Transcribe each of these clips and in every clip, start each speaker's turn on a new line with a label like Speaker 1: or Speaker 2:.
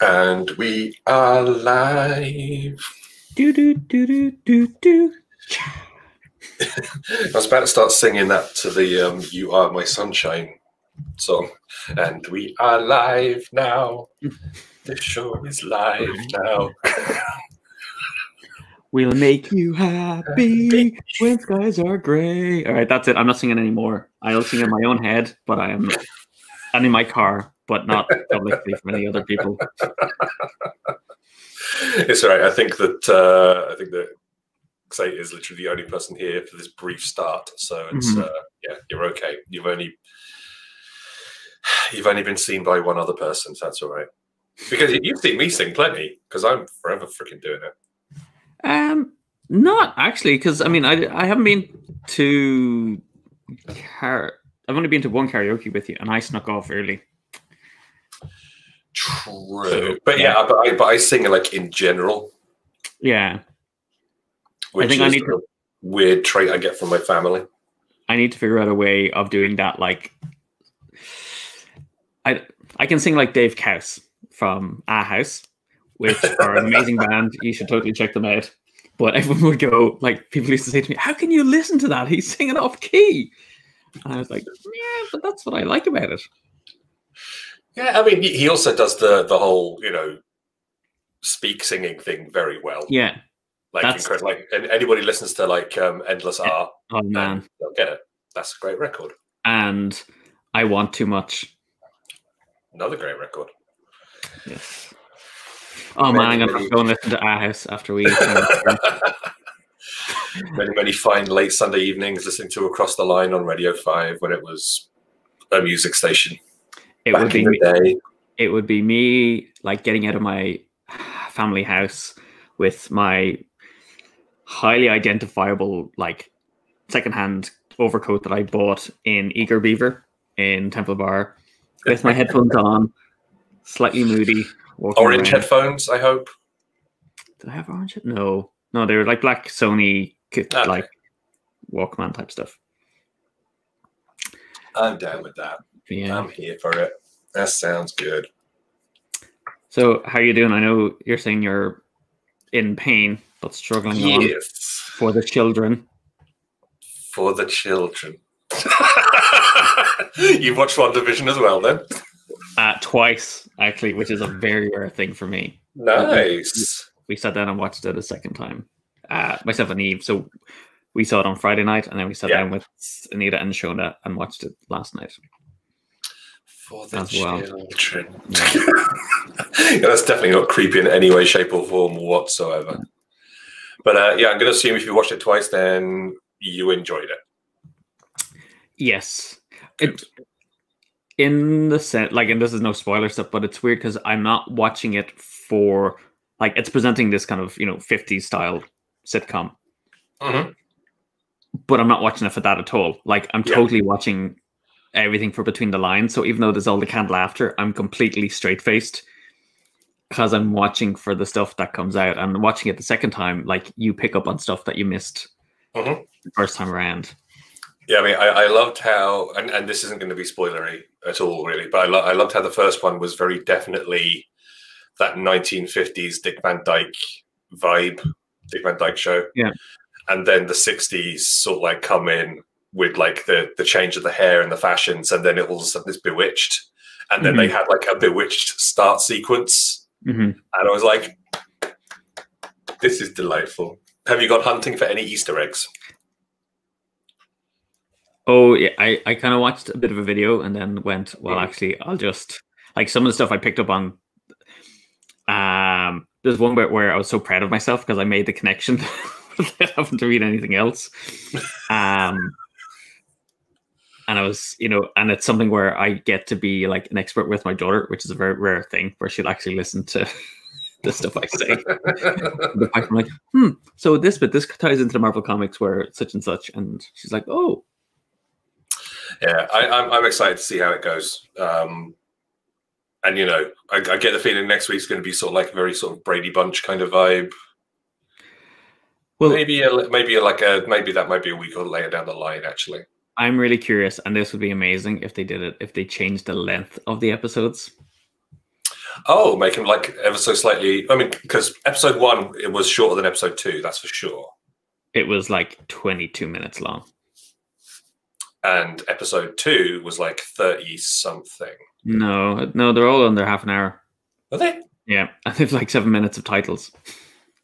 Speaker 1: And we are live.
Speaker 2: Do do do do do do.
Speaker 1: I was about to start singing that to the um, "You Are My Sunshine" song, and we are live now. The show is live now.
Speaker 2: We'll make you happy when skies are gray. All right, that's it. I'm not singing anymore. I'll sing in my own head, but I am and in my car, but not publicly for any other people.
Speaker 1: it's all right. I think that uh, I think that Xate is literally the only person here for this brief start. So it's
Speaker 2: Mhm.
Speaker 1: uh, yeah, you're okay. You've only you've only been seen by one other person, so that's all right. Because you've seen me sing plenty, because I'm forever freaking doing it.
Speaker 2: Um, not actually, because I mean, I I haven't been to car. I've only been to one karaoke with you, and I snuck off early.
Speaker 1: True, but yeah, but I but I sing like in general,
Speaker 2: Yeah,
Speaker 1: which
Speaker 2: think I need
Speaker 1: a weird trait I get from my family.
Speaker 2: I need to figure out a way of doing that. Like, I I can sing like Dave Couse from A House, which are an amazing band. You should totally check them out. But everyone would go like people used to say to me, "How can you listen to that? He's singing off key." And I was like, "Yeah, but that's what I like about it."
Speaker 1: Yeah, I mean, he also does the the whole you know speak singing thing very well.
Speaker 2: Yeah.
Speaker 1: like
Speaker 2: that's-
Speaker 1: incredible. Like and anybody listens to like um, Endless. Art,
Speaker 2: Oh man.
Speaker 1: they'll get it. That's a great record.
Speaker 2: And I want too much.
Speaker 1: Another great record.
Speaker 2: Yes. Oh man, I'm gonna
Speaker 1: many-
Speaker 2: go and listen to A House after we.
Speaker 1: many many fine late Sunday evenings listening to Across the Line on Radio Five when it was a music station
Speaker 2: it
Speaker 1: back
Speaker 2: would be me,
Speaker 1: day.
Speaker 2: it would be me like getting out of my family house with my highly identifiable like secondhand overcoat that I bought in Eager Beaver in Temple Bar with my headphones on, slightly moody.
Speaker 1: Orange
Speaker 2: around.
Speaker 1: headphones, I hope.
Speaker 2: Did I have orange? No, no, they were like black Sony
Speaker 1: Okay.
Speaker 2: like Walkman type stuff.
Speaker 1: I'm down with that.
Speaker 2: Yeah.
Speaker 1: I'm here for it. That sounds good.
Speaker 2: So how are you doing? I know you're saying you're in pain, but struggling
Speaker 1: Yes,
Speaker 2: for the children.
Speaker 1: for the children. You've watched WandaVision as well, then?
Speaker 2: Uh, twice, actually, which is a very rare thing for me.
Speaker 1: Nice.
Speaker 2: We sat down and watched it a second time. Uh, myself and Eve. So we saw it on Friday night, and then we sat
Speaker 1: Yeah.
Speaker 2: down with Anita and Shona and watched it last night.
Speaker 1: For the
Speaker 2: As well.
Speaker 1: children. yeah, that's definitely not creepy in any way, shape, or form whatsoever. But uh, yeah, I'm going to assume if you watched it twice, then you enjoyed it.
Speaker 2: Yes.
Speaker 1: Good.
Speaker 2: It, in the sense, like, and this is no spoiler stuff, but it's weird because I'm not watching it for, like, it's presenting this kind of, you know, 50s style sitcom,
Speaker 1: Mhm.
Speaker 2: but I'm not watching it for that at all. Like, I'm
Speaker 1: Yeah.
Speaker 2: totally watching everything for between the lines. So even though there's all the canned laughter, I'm completely straight faced because I'm watching for the stuff that comes out. And watching it the second time, like, you pick up on stuff that you missed
Speaker 1: Mhm.
Speaker 2: the first time around.
Speaker 1: Yeah, I mean, I, I loved how, and, and this isn't going to be spoilery at all, really, but I, lo- I loved how the first one was very definitely that 1950s Dick Van Dyke vibe, Dick Van Dyke show.
Speaker 2: Yeah.
Speaker 1: And then the 60s sort of like come in with like the the change of the hair and the fashions, and then it all of a sudden is bewitched. And then they had like a bewitched start sequence.
Speaker 2: hmm
Speaker 1: And I was like, this is delightful. Have you gone hunting for any Easter eggs?
Speaker 2: Oh yeah, I, I kind of watched a bit of a video and then went, well,
Speaker 1: Mhm.
Speaker 2: actually, I'll just like some of the stuff I picked up on. Um, there's one bit where I was so proud of myself because I made the connection without having to read anything else. Um, and I was, you know, and it's something where I get to be like an expert with my daughter, which is a very rare thing where she'll actually listen to the stuff I say. the fact I'm like, hmm, so this bit, this ties into the Marvel comics where such and such, and she's like, oh,
Speaker 1: Yeah, I, I'm, I'm excited to see how it goes. Um, and you know, I, I get the feeling next week's going to be sort of like a very sort of Brady Bunch kind of vibe.
Speaker 2: well,
Speaker 1: maybe, a, maybe a, like a maybe that might be a week or later down the line. Actually,
Speaker 2: I'm really curious, and this would be amazing if they did it, if they changed the length of the episodes.
Speaker 1: Oh, make him like ever so slightly. I mean, because episode one it was shorter than episode two, that's for sure.
Speaker 2: It was like 22 minutes long.
Speaker 1: And episode two was like thirty something.
Speaker 2: No, no, they're all under half an hour.
Speaker 1: Are they?
Speaker 2: Yeah, and they've like seven minutes of titles.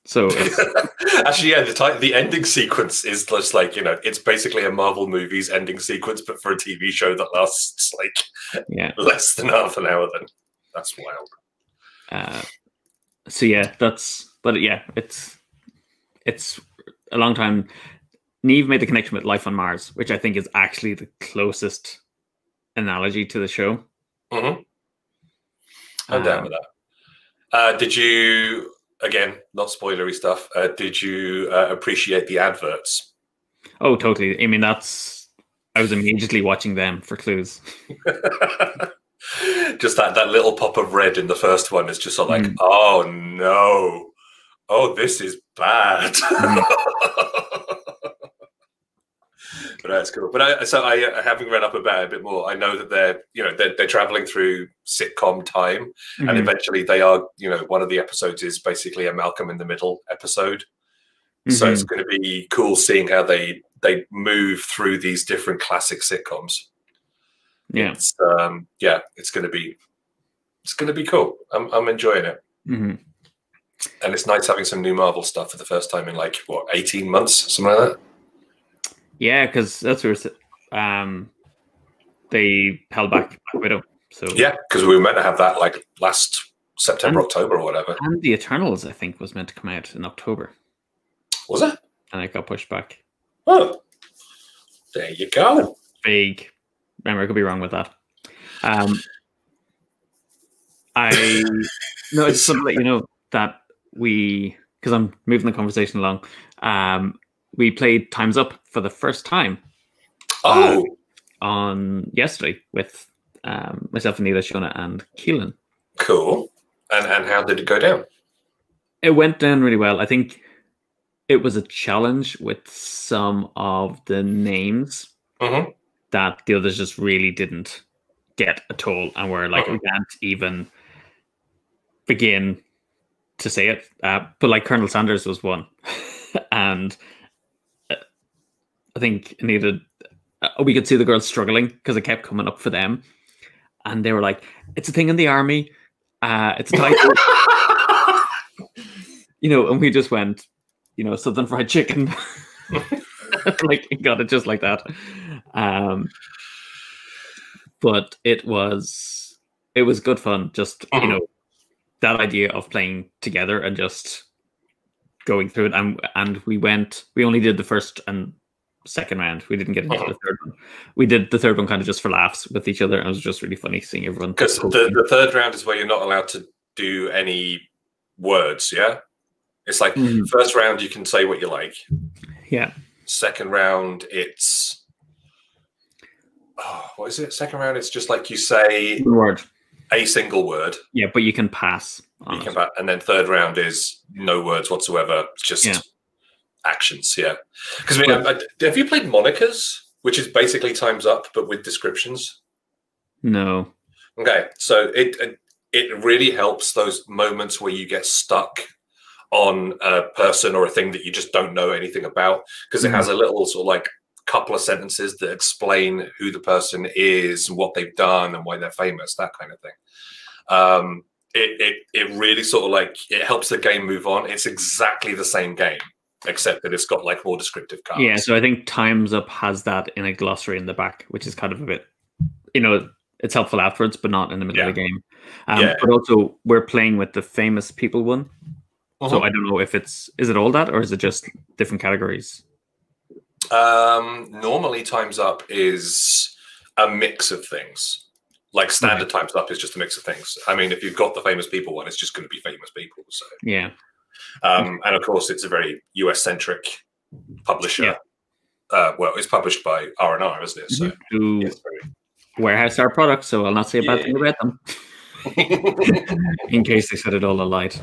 Speaker 2: So
Speaker 1: Actually, yeah, the ti- the ending sequence is just like you know, it's basically a Marvel movie's ending sequence, but for a TV show that lasts like
Speaker 2: yeah.
Speaker 1: less than half an hour. Then that's wild.
Speaker 2: Uh, so yeah, that's but yeah, it's it's a long time. Neve made the connection with life on Mars, which I think is actually the closest analogy to the show.
Speaker 1: Mm-hmm. I'm down
Speaker 2: Um,
Speaker 1: with that. Uh, did you again, not spoilery stuff? Uh, did you uh, appreciate the adverts?
Speaker 2: Oh, totally. I mean, that's I was immediately watching them for clues.
Speaker 1: just that that little pop of red in the first one is just sort of like,
Speaker 2: Mm.
Speaker 1: oh no, oh this is bad. but that's cool. But I, so I, having read up about it a bit more, I know that they're you know they're, they're traveling through sitcom time, and
Speaker 2: Mhm.
Speaker 1: eventually they are you know one of the episodes is basically a Malcolm in the Middle episode. So
Speaker 2: Mhm.
Speaker 1: it's going to be cool seeing how they they move through these different classic sitcoms.
Speaker 2: yeah.
Speaker 1: It's, um, yeah, it's going to be it's going to be cool. I'm I'm enjoying it,
Speaker 2: Mhm.
Speaker 1: and it's nice having some new Marvel stuff for the first time in like what 18 months, something like that.
Speaker 2: Yeah, because that's where um, they held back Black Widow. So
Speaker 1: Yeah, because we were meant to have that like last September,
Speaker 2: And-
Speaker 1: October, or whatever.
Speaker 2: and the Eternals, I think, was meant to come out in October,
Speaker 1: Was it?
Speaker 2: and it got pushed back.
Speaker 1: Oh, there you go.
Speaker 2: Big. Remember, I could be wrong with that. Um, I no, I just want to let you know that we because I'm moving the conversation along. Um, we played Times Up for the first time
Speaker 1: Oh,
Speaker 2: on yesterday with um, myself, Anita, Shona, and Keelan.
Speaker 1: cool. And and how did it go down?
Speaker 2: It went down really well. I think it was a challenge with some of the names
Speaker 1: hmm
Speaker 2: that the others just really didn't get at all, and were like, we
Speaker 1: Mhm.
Speaker 2: can't even begin to say it. Uh, but like Colonel Sanders was one, and uh, I think Anita, uh, we could see the girls struggling because it kept coming up for them, and they were like, "It's a thing in the army. Uh, it's a title." you know, and we just went, you know, Southern Fried Chicken, like got it just like that. Um, but it was it was good fun. Just you
Speaker 1: Mhm.
Speaker 2: know, that idea of playing together and just going through it, and and we went. We only did the first and second round. We didn't get into the third one. We did the third one kind of just for laughs with each other, and it was just really funny seeing everyone.
Speaker 1: Because the, the third round is where you're not allowed to do any words. Yeah, it's like
Speaker 2: Mhm.
Speaker 1: first round you can say what you like.
Speaker 2: yeah,
Speaker 1: Second round it's oh, what is it? Second round it's just like you say
Speaker 2: one word.
Speaker 1: a single word,
Speaker 2: Yeah, but you can pass.
Speaker 1: You can back, and then third round is no words whatsoever, just
Speaker 2: Yeah.
Speaker 1: Actions. Yeah, because I mean, I, I- have you played Monikers, which is basically times up but with descriptions?
Speaker 2: No.
Speaker 1: Okay, so it it- it really helps those moments where you get stuck on a person or a thing that you just don't know anything about because it has a little sort of like couple of sentences that explain who the person is and what they've done and why they're famous, that kind of thing. Um, it, it it really sort of like it helps the game move on. It's exactly the same game, except that it's got like more descriptive cards.
Speaker 2: Yeah, so I think Times Up has that in a glossary in the back, which is kind of a bit, you know, it's helpful afterwards, but not in the middle of the game. Um,
Speaker 1: Yeah.
Speaker 2: But also, we're playing with the famous people one, so
Speaker 1: Mhm.
Speaker 2: I don't know if it's is it all that or is it just different categories?
Speaker 1: Um, normally, times up is a mix of things. Like standard times up is just a mix of things. I mean, if you've got the famous people one, it's just going to be famous people. So,
Speaker 2: Yeah,
Speaker 1: um, and of course, it's a very US centric publisher.
Speaker 2: Yeah.
Speaker 1: Uh, well, it's published by R and R, isn't it? So,
Speaker 2: who
Speaker 1: it's very-
Speaker 2: warehouse our products, so I'll not say a bad
Speaker 1: Yeah.
Speaker 2: thing about them in case they said it all a light.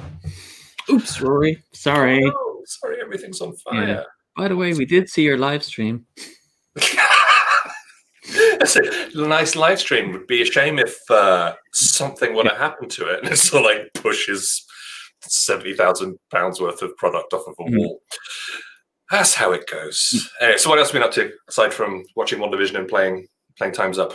Speaker 2: Oops, Rory. Sorry.
Speaker 1: oh, sorry, everything's on fire.
Speaker 2: By the way, we did see your live stream.
Speaker 1: It's a nice live stream. Would be a shame if uh, something would have happened to it and it sort of like pushes seventy thousand pounds worth of product off of a
Speaker 2: Mhm.
Speaker 1: wall. That's how it goes. Anyway, so what else have you been up to aside from watching WandaVision and playing playing Times Up?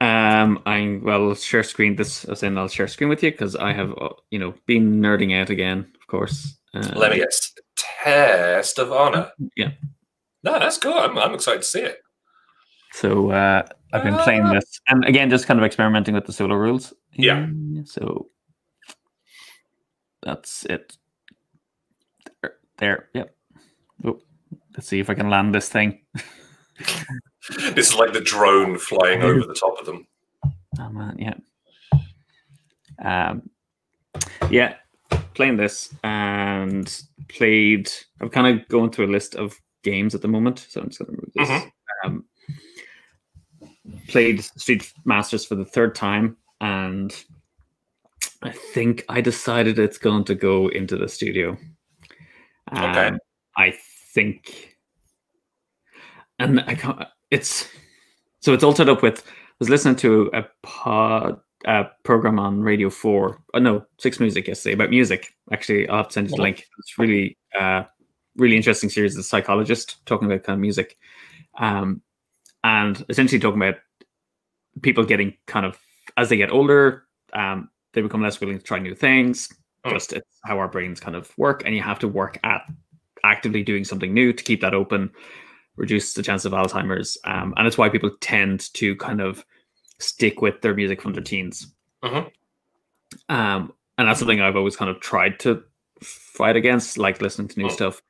Speaker 2: Um, I well share screen this. As in, I'll share screen with you because I have, uh, you know, been nerding out again. Of course. Um,
Speaker 1: Let me guess. Test of Honor.
Speaker 2: Yeah.
Speaker 1: No, that's cool. I'm, I'm excited to see it.
Speaker 2: So uh, I've been playing
Speaker 1: Ah.
Speaker 2: this, and again, just kind of experimenting with the solo rules.
Speaker 1: Yeah.
Speaker 2: Uh, So that's it. There. there yep. Oh, let's see if I can land this thing.
Speaker 1: This is like the drone flying over the top of them.
Speaker 2: Oh man, yeah. Um, yeah, playing this and played. I'm kind of going through a list of games at the moment, so I'm just going to move this.
Speaker 1: Mhm.
Speaker 2: Um, played Street Masters for the third time, and I think I decided it's going to go into the studio.
Speaker 1: Okay.
Speaker 2: Um, I think, and I can't. It's so it's all set up with. I was listening to a pod a program on Radio Four. Oh no, Six Music yesterday about music. Actually, I'll have to send you the link. It's really, uh, really interesting series. The psychologist talking about kind of music, um, and essentially talking about people getting kind of as they get older, um, they become less willing to try new things.
Speaker 1: Hmm.
Speaker 2: Just it's how our brains kind of work, and you have to work at actively doing something new to keep that open, reduce the chance of Alzheimer's, um, and it's why people tend to kind of stick with their music from their teens.
Speaker 1: Mhm.
Speaker 2: Um, and that's something I've always kind of tried to fight against, like listening to new
Speaker 1: Mm.
Speaker 2: stuff.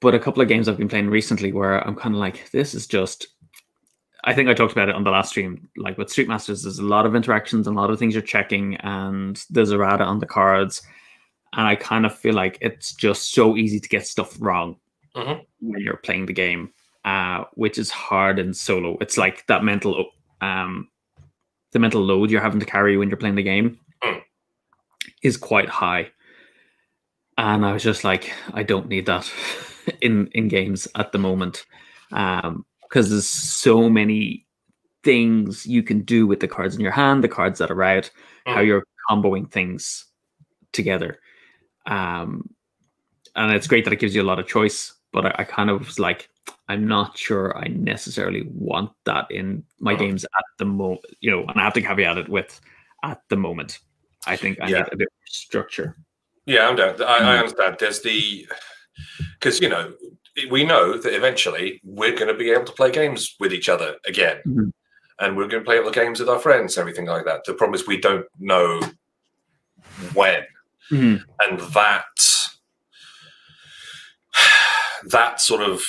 Speaker 2: But a couple of games I've been playing recently where I'm kind of like, this is just. I think I talked about it on the last stream. Like with Street Masters, there's a lot of interactions and a lot of things you're checking, and there's a errata on the cards. And I kind of feel like it's just so easy to get stuff wrong
Speaker 1: Mhm.
Speaker 2: when you're playing the game, uh, which is hard in solo. It's like that mental, um, the mental load you're having to carry when you're playing the game
Speaker 1: Mm.
Speaker 2: is quite high. And I was just like, I don't need that in in games at the moment, because there's so many things you can do with the cards in your hand, the cards that are out, how
Speaker 1: Mm.
Speaker 2: you're comboing things together. Um, and it's great that it gives you a lot of choice, but I, I kind of was like, I'm not sure I necessarily want that in my
Speaker 1: Mhm.
Speaker 2: games at the moment. You know, and I have to caveat it with at the moment. I think I
Speaker 1: Yeah.
Speaker 2: need a bit more structure.
Speaker 1: Yeah, I'm down. I, I
Speaker 2: Mm.
Speaker 1: understand. There's the because you know we know that eventually we're going to be able to play games with each other again,
Speaker 2: Mhm.
Speaker 1: and we're going to play other games with our friends, everything like that. The problem is we don't know when,
Speaker 2: Mhm.
Speaker 1: and that that sort of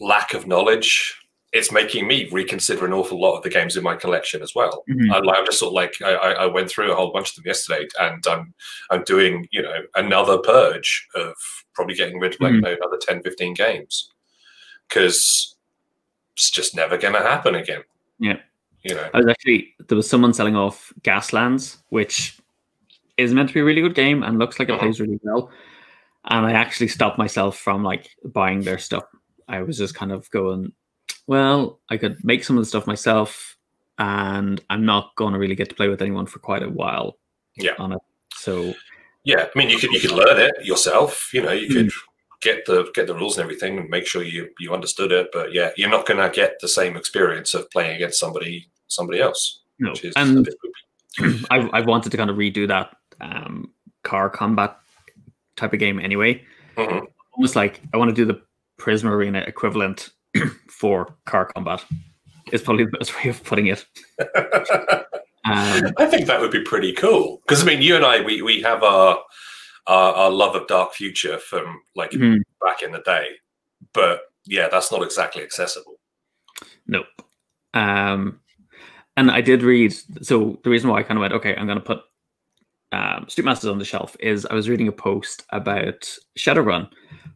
Speaker 1: lack of knowledge. It's making me reconsider an awful lot of the games in my collection as well.
Speaker 2: Mhm.
Speaker 1: I, I'm just sort of like I, I went through a whole bunch of them yesterday, and I'm I'm doing you know another purge of probably getting rid of like
Speaker 2: Mhm.
Speaker 1: you know, another 10, 15 games because it's just never going to happen again.
Speaker 2: Yeah.
Speaker 1: you know.
Speaker 2: I was actually there was someone selling off Gaslands, which is meant to be a really good game and looks like it plays really well. And I actually stopped myself from like buying their stuff. I was just kind of going, well, I could make some of the stuff myself, and I'm not going to really get to play with anyone for quite a while.
Speaker 1: Yeah.
Speaker 2: on it. So
Speaker 1: Yeah, I mean, you could you could learn it yourself. You know, you could
Speaker 2: Mm.
Speaker 1: get the get the rules and everything, and make sure you you understood it. But yeah, you're not going to get the same experience of playing against somebody somebody else,
Speaker 2: no,
Speaker 1: which is a
Speaker 2: and
Speaker 1: bit.
Speaker 2: I've I've wanted to kind of redo that um, car combat type of game anyway.
Speaker 1: Mhm.
Speaker 2: Almost like I want to do the Prism Arena equivalent for car combat. Is probably the best way of putting it. Um,
Speaker 1: I think that would be pretty cool because I mean, you and I we we have our our, our love of Dark Future from like
Speaker 2: Mhm.
Speaker 1: back in the day, but yeah, that's not exactly accessible.
Speaker 2: Nope. Um, and I did read. So the reason why I kind of went, okay, I'm going to put um, Street Masters on the shelf is I was reading a post about Shadowrun,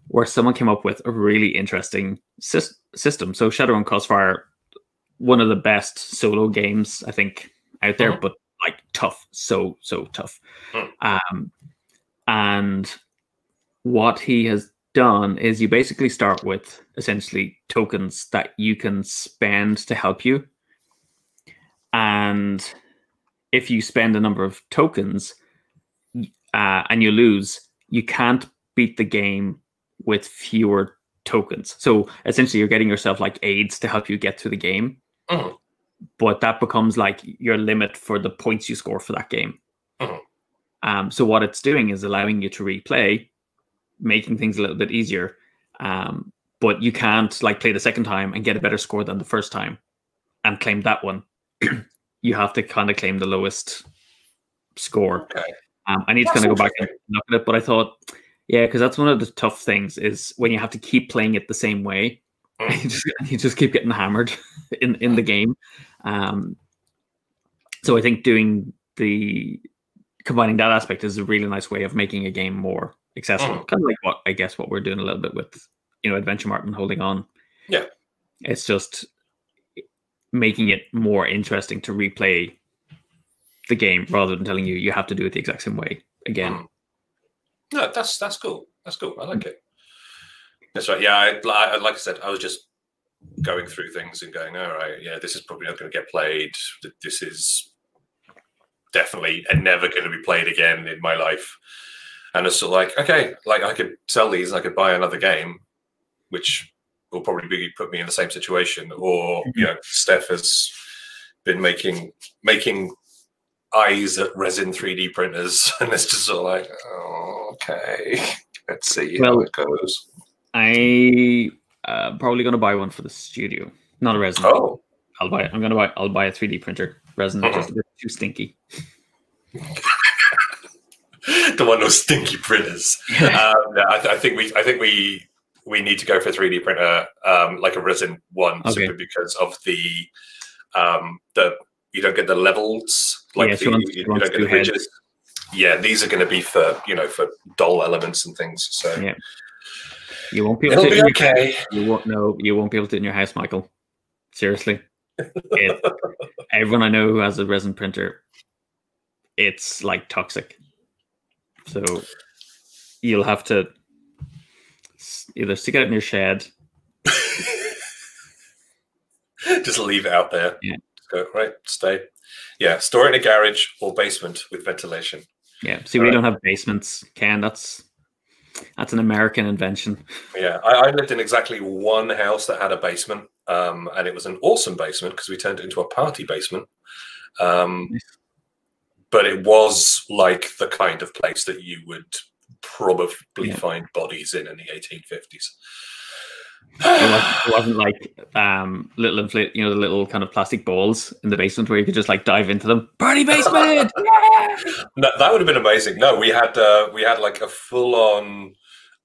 Speaker 2: where someone came up with a really interesting sys- system. So Shadowrun Crossfire, one of the best solo games I think out there,
Speaker 1: Mhm.
Speaker 2: but like tough, so so tough.
Speaker 1: Hmm.
Speaker 2: Um, and what he has done is you basically start with essentially tokens that you can spend to help you. And if you spend a number of tokens uh, and you lose, you can't beat the game with fewer tokens. So essentially, you're getting yourself like aids to help you get through the game.
Speaker 1: Mhm.
Speaker 2: But that becomes like your limit for the points you score for that game.
Speaker 1: Mhm.
Speaker 2: Um, so what it's doing is allowing you to replay, making things a little bit easier. Um, but you can't like play the second time and get a better score than the first time and claim that one. you have to kind of claim the lowest score.
Speaker 1: Okay.
Speaker 2: Um, I need
Speaker 1: That's
Speaker 2: to kind of go back and look at it, but I thought, yeah, because that's one of the tough things is when you have to keep playing it the same way,
Speaker 1: Mm.
Speaker 2: you, just, you just keep getting hammered in in the game. Um, so I think doing the combining that aspect is a really nice way of making a game more accessible.
Speaker 1: Mm.
Speaker 2: Kind of like what I guess what we're doing a little bit with you know Adventure Martin holding on.
Speaker 1: Yeah.
Speaker 2: it's just making it more interesting to replay the game rather than telling you you have to do it the exact same way again.
Speaker 1: Mm. No, that's that's cool. That's cool. I like it. That's right. Yeah, I, I, like I said, I was just going through things and going, all right, yeah, this is probably not going to get played. This is definitely and never going to be played again in my life. And it's sort of like, okay, like I could sell these, and I could buy another game, which will probably be put me in the same situation. Or you know, Steph has been making making eyes at resin 3D printers, and it's just sort of like, oh, okay, let's see how
Speaker 2: Well-
Speaker 1: it goes.
Speaker 2: I uh, probably going to buy one for the studio, not a resin.
Speaker 1: Oh,
Speaker 2: I'll buy it. I'm going to buy. I'll buy a 3D printer. Resin is just a bit too stinky.
Speaker 1: the one with stinky printers. um, no, I, th- I think we, I think we, we need to go for a 3D printer, um, like a resin one,
Speaker 2: Okay.
Speaker 1: simply because of the, um, the you don't get the levels, like
Speaker 2: Yeah,
Speaker 1: the,
Speaker 2: wants-
Speaker 1: you,
Speaker 2: she
Speaker 1: don't get the
Speaker 2: heads.
Speaker 1: Yeah, these are going to be for you know for doll elements and things. So
Speaker 2: Yeah. You won't be able
Speaker 1: it'll
Speaker 2: to.
Speaker 1: be okay.
Speaker 2: You won't know. You won't be able to in your house, Michael. Seriously, it, everyone I know who has a resin printer, it's like toxic. So you'll have to either stick it in your shed.
Speaker 1: Just leave it out there.
Speaker 2: Yeah.
Speaker 1: Just go right, stay. Yeah, store it in a garage or basement with ventilation.
Speaker 2: Yeah. See, we
Speaker 1: Alright.
Speaker 2: don't have basements, Ken. That's that's an American invention.
Speaker 1: Yeah, I, I lived in exactly one house that had a basement, um, and it was an awesome basement because we turned it into a party basement. Um,
Speaker 2: Nice.
Speaker 1: but it was like the kind of place that you would probably
Speaker 2: Yeah.
Speaker 1: find bodies in in the 1850s.
Speaker 2: It wasn't, it wasn't like um, little inflate, you know, the little kind of plastic balls in the basement where you could just like dive into them. Party basement. Yeah!
Speaker 1: No, that would have been amazing. No, we had uh, we had like a full on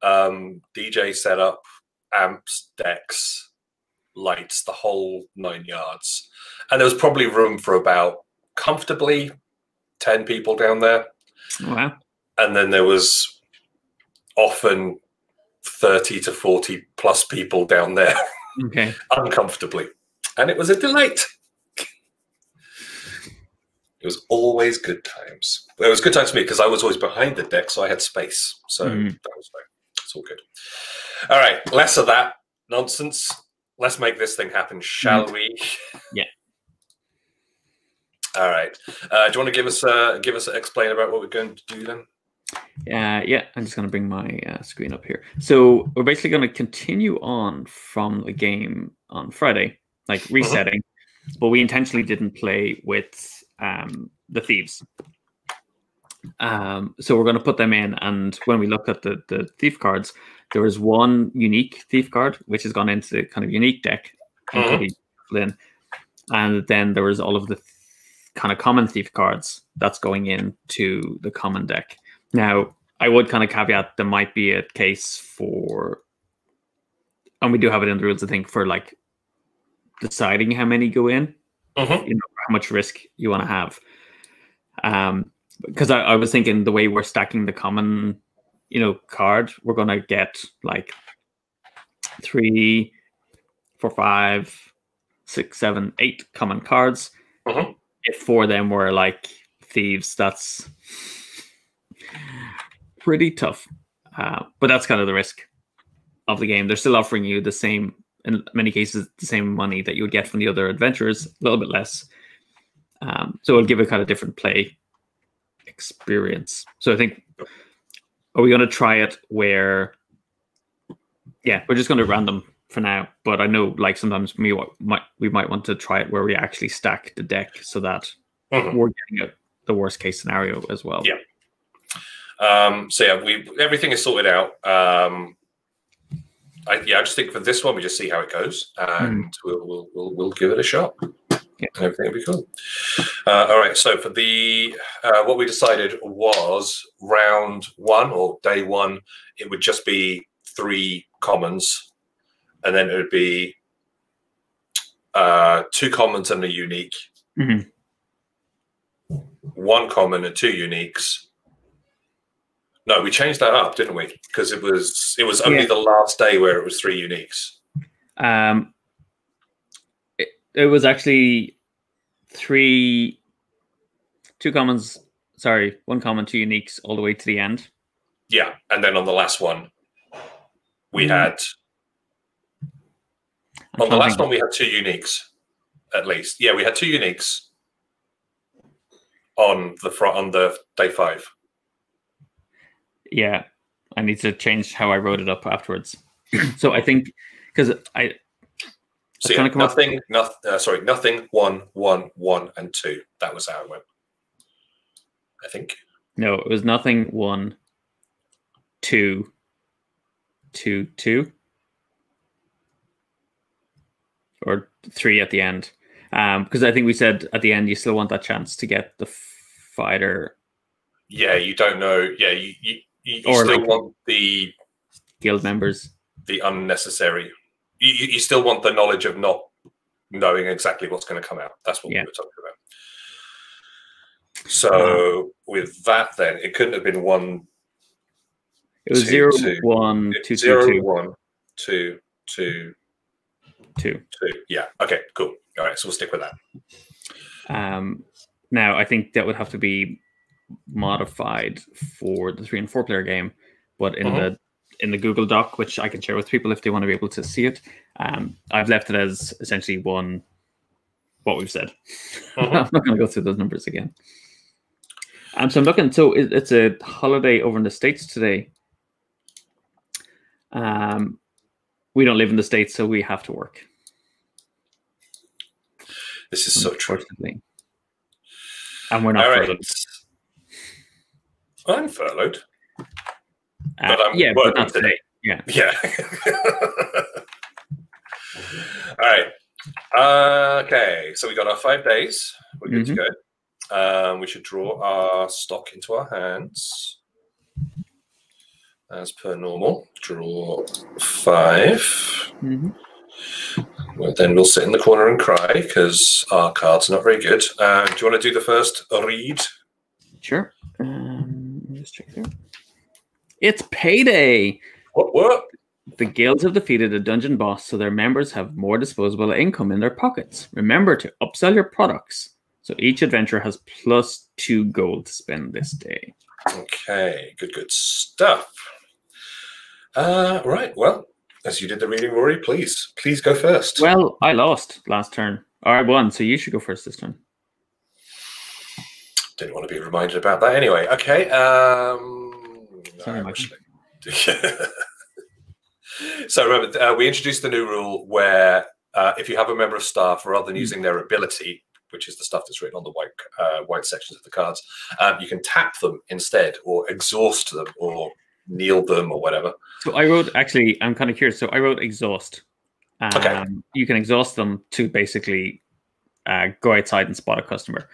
Speaker 1: um, DJ setup, amps, decks, lights, the whole nine yards, and there was probably room for about comfortably ten people down there,
Speaker 2: Wow.
Speaker 1: and then there was often thirty to forty plus people down there
Speaker 2: Okay.
Speaker 1: uncomfortably, and it was a delight. It was always good times. It was good times for me because I was always behind the deck, so I had space. So
Speaker 2: Mhm.
Speaker 1: that was fine. It's all good. All right, less of that nonsense. Let's make this thing happen, shall we?
Speaker 2: Yeah.
Speaker 1: All right. Uh, do you want to give us uh, give us explain about what we're going to do then?
Speaker 2: Uh, yeah, I'm just going to bring my uh, screen up here. So we're basically going to continue on from the game on Friday, like resetting, but we intentionally didn't play with um, the thieves. Um, so we're going to put them in, and when we look at the the thief cards, there is one unique thief card which has gone into the kind of unique deck,
Speaker 1: Mhm.
Speaker 2: Flynn, and then there is all of the th- kind of common thief cards that's going into the common deck. Now, I would kind of caveat there might be a case for, and we do have it in the rules, I think, for like deciding how many go in,
Speaker 1: Mhm.
Speaker 2: you know, how much risk you want to have. Um, because I, I was thinking the way we're stacking the common, you know, card, we're gonna get like three, four, five, six, seven, eight common cards.
Speaker 1: Mhm.
Speaker 2: If four of them were like thieves, that's pretty tough. Uh, but that's kind of the risk. of the game. They're still offering you the same, in many cases, the same money that you would get from the other adventurers, a little bit less. Um, so it'll give a kind of different play experience. So I think, are we going to try it where, yeah, we're just going to random for now. But I know, like sometimes we might we might want to try it where we actually stack the deck so that
Speaker 1: Mhm.
Speaker 2: we're getting a, the worst case scenario as well.
Speaker 1: Yeah. Um, so yeah, we everything is sorted out. Um, I, yeah, I just think for this one, we just see how it goes, and we'll, we'll we'll we'll give it a shot.
Speaker 2: Yeah.
Speaker 1: And everything will be cool. Uh, all right. So for the uh, what we decided was round one or day one, it would just be three commons, and then it would be uh, two commons and a unique,
Speaker 2: Mhm.
Speaker 1: one common and two uniques. No, we changed that up, didn't we? Because it was it was only
Speaker 2: Yeah.
Speaker 1: the last day where it was three uniques.
Speaker 2: Um, it, it was actually three, two commons. Sorry, one common, two uniques, all the way to the end.
Speaker 1: Yeah, and then on the last one, we
Speaker 2: Mhm.
Speaker 1: had
Speaker 2: I'm
Speaker 1: on the last one we had two uniques, at least. Yeah, we had two uniques on the front on the day five.
Speaker 2: Yeah, I need to change how I wrote it up afterwards. so I think because I
Speaker 1: So yeah,
Speaker 2: kinda up-
Speaker 1: nothing, nothing. Uh, sorry, nothing. One, one, one, and two. That was how it went. I think.
Speaker 2: no, it was nothing. One, two, two, two, or three at the end. Um, because I think we said at the end you still want that chance to get the fighter
Speaker 1: Yeah, you don't know. Yeah, you you, you, you
Speaker 2: Or
Speaker 1: still
Speaker 2: like-
Speaker 1: want the
Speaker 2: guild members.
Speaker 1: the unnecessary. You, you still want the knowledge of not knowing exactly what's going to come out. That's what
Speaker 2: Yeah.
Speaker 1: we were talking about. So with that, then it couldn't have been one,
Speaker 2: It was
Speaker 1: Two,
Speaker 2: zero,
Speaker 1: two.
Speaker 2: one, two, two,
Speaker 1: zero,
Speaker 2: two,
Speaker 1: one, two, two,
Speaker 2: two.
Speaker 1: two. Yeah. Okay. Cool. All right. So we'll stick with that.
Speaker 2: Um, now I think that would have to be modified for the three and four player game, but in
Speaker 1: Mhm.
Speaker 2: the in the Google Doc, which I can share with people if they want to be able to see it, um, I've left it as essentially one. What we've said.
Speaker 1: Mhm.
Speaker 2: I'm not going to go through those numbers again. Um, so I'm looking. So it, it's a holiday over in the states today. Um, we don't live in the states, so we have to work.
Speaker 1: This is so true.
Speaker 2: unfortunately. And we're not
Speaker 1: All right.
Speaker 2: furloughed.
Speaker 1: I'm furloughed.
Speaker 2: Uh,
Speaker 1: But I'm
Speaker 2: yeah, but
Speaker 1: working
Speaker 2: not today. Yeah.
Speaker 1: Yeah. All right. Uh, okay. So we got our five days. We're good to go. Um, we should draw our stock into our hands. As per normal, draw five.
Speaker 2: Mhm.
Speaker 1: Well, then we'll sit in the corner and cry because our card's are not very good. Uh, do you want to do the first read?
Speaker 2: Sure. Let me just check there. It's payday.
Speaker 1: What? What?
Speaker 2: The guilds have defeated a dungeon boss, so their members have more disposable income in their pockets. Remember to upsell your products. So each adventurer has plus two gold to spend this day.
Speaker 1: Okay, good, good stuff. Uh, right. Well, as you did the reading, Rory, please, please go first.
Speaker 2: Well, I lost last turn. Or I won, so you should go first this turn.
Speaker 1: Didn't want to be reminded about that anyway. Okay. Um,
Speaker 2: Sorry,
Speaker 1: so remember, uh, we introduced the new rule where uh, if you have a member of staff, rather than
Speaker 2: Hmm.
Speaker 1: using their ability, which is the stuff that's written on the white uh, white sections of the cards, um, you can tap them instead, or exhaust them, or kneel them, or whatever.
Speaker 2: So I wrote actually, I'm kind of curious. So I wrote exhaust. Um,
Speaker 1: Okay.
Speaker 2: You can exhaust them to basically uh, go outside and spot a customer.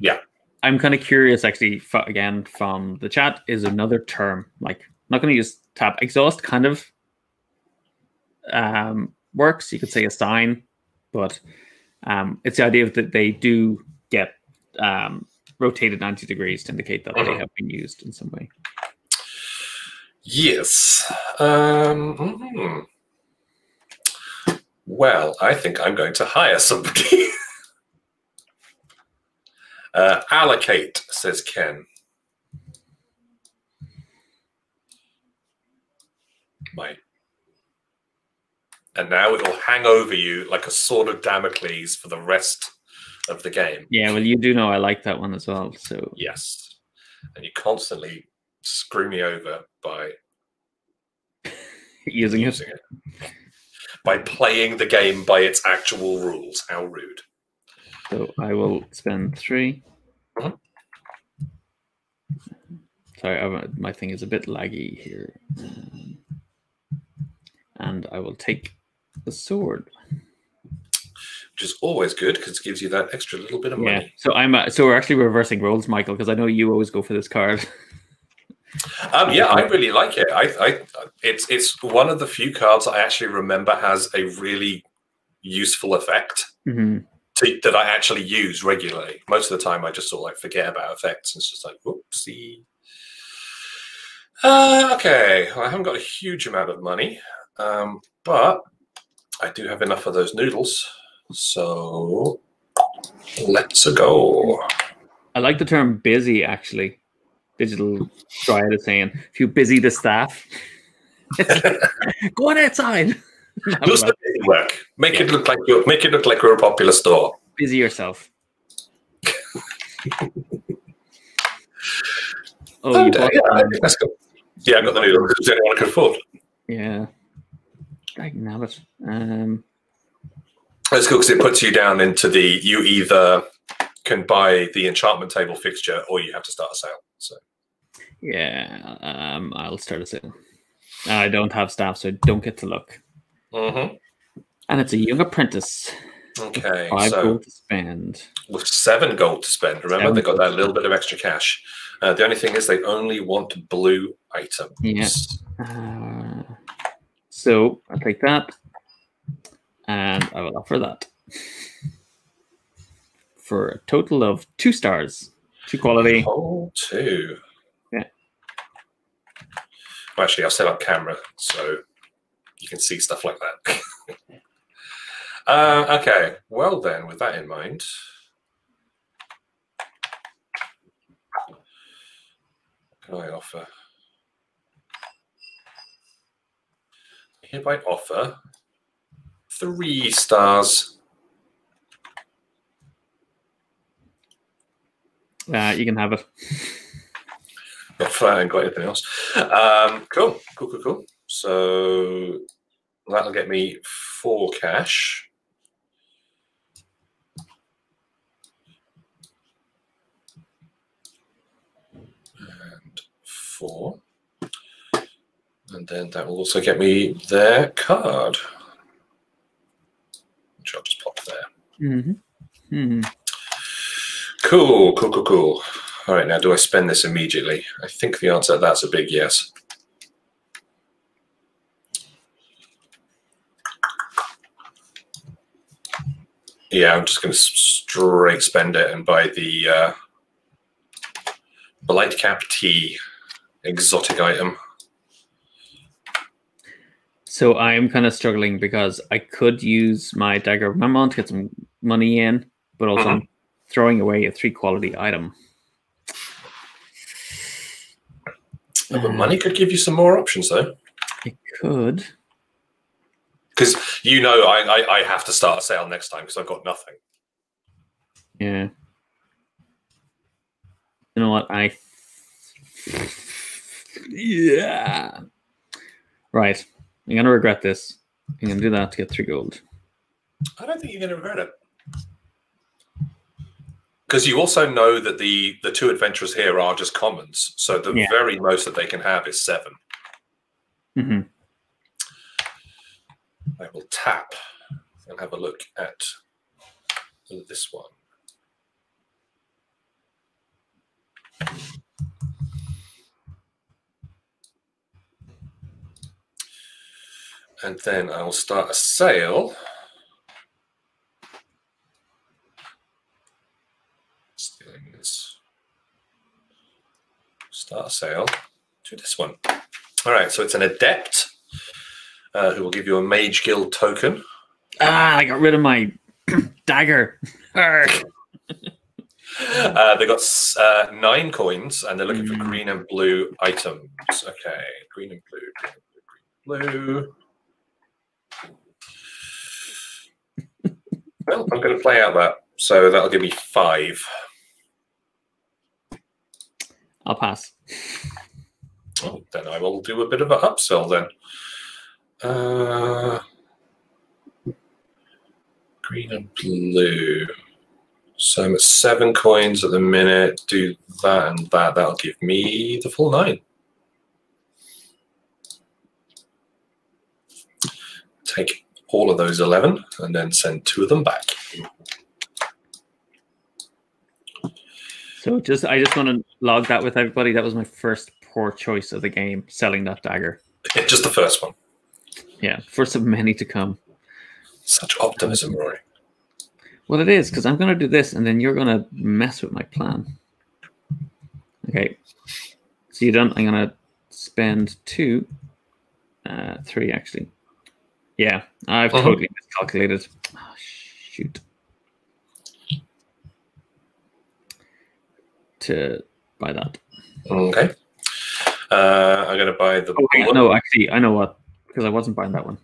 Speaker 1: Yeah.
Speaker 2: I'm kind of curious, actually, f- again from the chat, is another term like I'm not going to use tap. Exhaust kind of um, works. You could say a sign, but um, it's the idea that they do get um, rotated 90 degrees to indicate that they
Speaker 1: Mhm.
Speaker 2: have been used in some way.
Speaker 1: Yes. Um, mhm. Well, I think I'm going to hire somebody. uh, allocate, says Ken. My and now it will hang over you like a sword of Damocles for the rest of the game.
Speaker 2: Yeah, well, you do know I like that one as well. So
Speaker 1: Yes, and you constantly screw me over by
Speaker 2: using it.
Speaker 1: using it. By playing the game by its actual rules. How rude.
Speaker 2: So I will spend 3
Speaker 1: Mhm.
Speaker 2: Sorry, I, my thing is a bit laggy here. Um, and I will take the sword.
Speaker 1: Which is always good because it gives you that extra little bit of money. Yeah.
Speaker 2: So I'm uh, so we're actually reversing roles, Michael, because I know you always go for this card.
Speaker 1: Um, yeah, I really like it. I, I, it's it's one of the few cards I actually remember has a really useful effect
Speaker 2: Mhm.
Speaker 1: To, that I actually use regularly. Most of the time, I just sort of like forget about effects. And it's just like, whoopsie. Uh, okay, well, I haven't got a huge amount of money, um, but I do have enough of those noodles. So let's go.
Speaker 2: I like the term busy actually. Digital Dryad is saying, if you busy the staff, go on outside.
Speaker 1: Just the work. Make it look like you're make it look like you're a popular store.
Speaker 2: busy yourself. oh, you
Speaker 1: Okay,
Speaker 2: bought,
Speaker 1: yeah, I that's good. Yeah, I got the noodles. Anyone can afford?
Speaker 2: yeah. I can have it. Um,
Speaker 1: That's cool because it puts you down into the you either can buy the enchantment table fixture or you have to start a sale. So
Speaker 2: yeah, um, I'll start a sale. I don't have staff, so I don't get to look.
Speaker 1: Mhm.
Speaker 2: And it's a young apprentice.
Speaker 1: okay,
Speaker 2: Five
Speaker 1: so
Speaker 2: gold to spend.
Speaker 1: with seven gold to spend, remember
Speaker 2: Seven
Speaker 1: they got that little bit of extra cash. Uh, the only thing is they only want blue items.
Speaker 2: Yeah. Uh, so I'll take that. And I will offer that. For a total of two stars. Two quality.
Speaker 1: Oh, two.
Speaker 2: Yeah.
Speaker 1: Well, actually, I'll set up camera so you can see stuff like that. uh, okay. Well, then, with that in mind, can I offer? I hereby offer three stars.
Speaker 2: Uh, you can have it.
Speaker 1: if I ain't got anything else. Um, cool, cool, cool, cool. So that'll get me four cash. And four. And then that will also get me their card. Which I'll just pop there.
Speaker 2: Mm-hmm. hmm
Speaker 1: Cool, cool, cool, cool. All right, now do I spend this immediately? I think the answer to that's a big yes. Yeah, I'm just going to straight spend it and buy the uh, Blight Cap Tea exotic item.
Speaker 2: So I'm kind of struggling because I could use my Dagger of Mammon to get some money in, but also I'm throwing away a three quality item.
Speaker 1: Oh, but money could give you some more options, though.
Speaker 2: It could.
Speaker 1: Because you know I, I, I have to start a sale next time because I've got nothing.
Speaker 2: Yeah. You know what? I. Yeah. Right. I'm gonna regret this. I'm gonna do that to get three gold.
Speaker 1: I don't think you're going to regret it. Because you also know that the the two adventurers here are just commons, so the
Speaker 2: Yeah.
Speaker 1: very most that they can have is seven.
Speaker 2: hmm
Speaker 1: I will tap and have a look at this one. And then I will start a sale. Stealing this. Start a sale to this one. All right, so it's an adept uh, who will give you a Mage Guild token.
Speaker 2: Ah, I got rid of my dagger.
Speaker 1: Uh, they got uh, nine coins and they're looking for
Speaker 2: Mm.
Speaker 1: green and blue items. Okay, green and blue, green and blue, green and blue. Well, I'm going to play out that. So that'll give me five.
Speaker 2: I'll pass.
Speaker 1: Oh, then I will do a bit of an upsell then. Uh, green and blue. So I'm at seven coins at the minute. Do that and that. That'll give me the full nine. Take all of those 11 and then send two of them back.
Speaker 2: So just I just want to log that with everybody. That was my first poor choice of the game, selling that dagger.
Speaker 1: Yeah, just the first one.
Speaker 2: Yeah, first of many to come.
Speaker 1: Such optimism, Rory.
Speaker 2: Well, it is because I'm going to do this, and then you're going to mess with my plan. Okay, so you done? I'm going to spend two, uh, three actually. Yeah, I've
Speaker 1: Mhm.
Speaker 2: totally miscalculated. Oh, shoot. To buy that.
Speaker 1: Okay. Uh, I'm going to buy the.
Speaker 2: Oh, hang no, actually, I know what because I wasn't buying that one.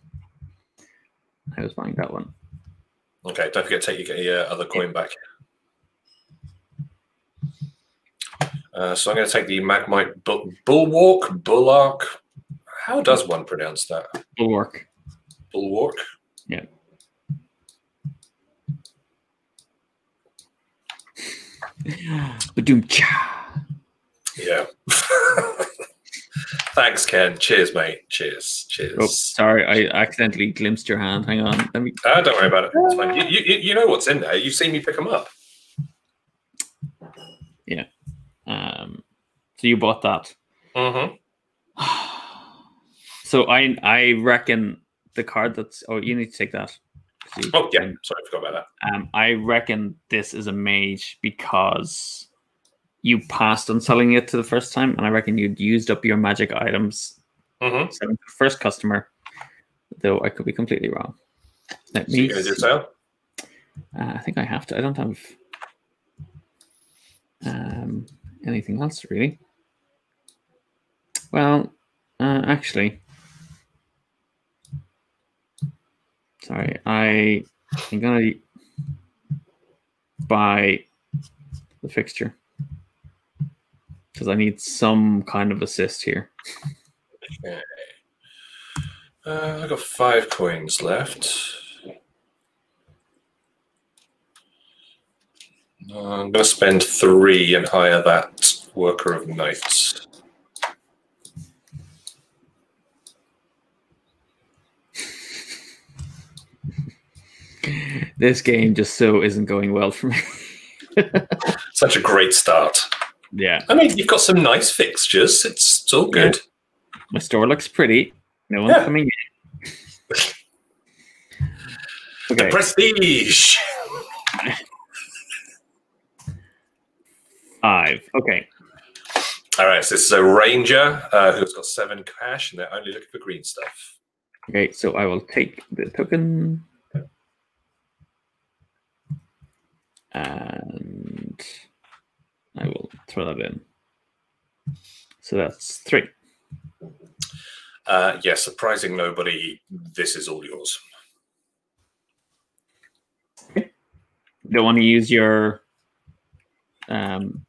Speaker 2: I was buying that one.
Speaker 1: Okay, don't forget to take your, other coin back. Uh, so I'm going to take the Magmite bu- Bulwark, Bullark. How does one pronounce that?
Speaker 2: Bulwark.
Speaker 1: Bulwark?
Speaker 2: Yeah. Badoom cha.
Speaker 1: Yeah. Thanks, Ken. Cheers, mate. Cheers. Cheers.
Speaker 2: Oh, sorry, I accidentally glimpsed your hand. Hang on. Let me.
Speaker 1: Ah, don't worry about it. It's fine. You, you, you know what's in there. You've seen me pick them up. Yeah.
Speaker 2: Um, so you bought that.
Speaker 1: Mm-hmm.
Speaker 2: So I I reckon the card that's oh you need to take that. See,
Speaker 1: Oh, yeah. Sorry, I forgot about that.
Speaker 2: Um, I reckon this is a mage because you passed on selling it to the first time, and I reckon you'd used up your magic items.
Speaker 1: Mm-hmm.
Speaker 2: selling to the first customer. Though I could be completely wrong. Let
Speaker 1: So
Speaker 2: me.
Speaker 1: you do
Speaker 2: see.
Speaker 1: sale?
Speaker 2: Uh, I think I have to. I don't have um, anything else really. Well, uh, actually, sorry, I am gonna buy the fixture because I need some kind of assist here.
Speaker 1: Okay. Uh, I've got five coins left. Uh, I'm going to spend three and hire that worker of knights.
Speaker 2: This game just so isn't going well for me.
Speaker 1: Such a great start.
Speaker 2: Yeah,
Speaker 1: I mean, you've got some nice fixtures. It's, it's all good.
Speaker 2: my store looks pretty. No one's
Speaker 1: Yeah.
Speaker 2: coming in.
Speaker 1: The
Speaker 2: Okay.
Speaker 1: prestige.
Speaker 2: Five. Okay.
Speaker 1: All right, so this is a ranger uh, who's got seven cash, and they're only looking for green stuff.
Speaker 2: Okay. So I will take the token. And I will throw that in. So that's three.
Speaker 1: Uh, yeah, surprising nobody. This is all yours.
Speaker 2: Okay. don't want to use your um,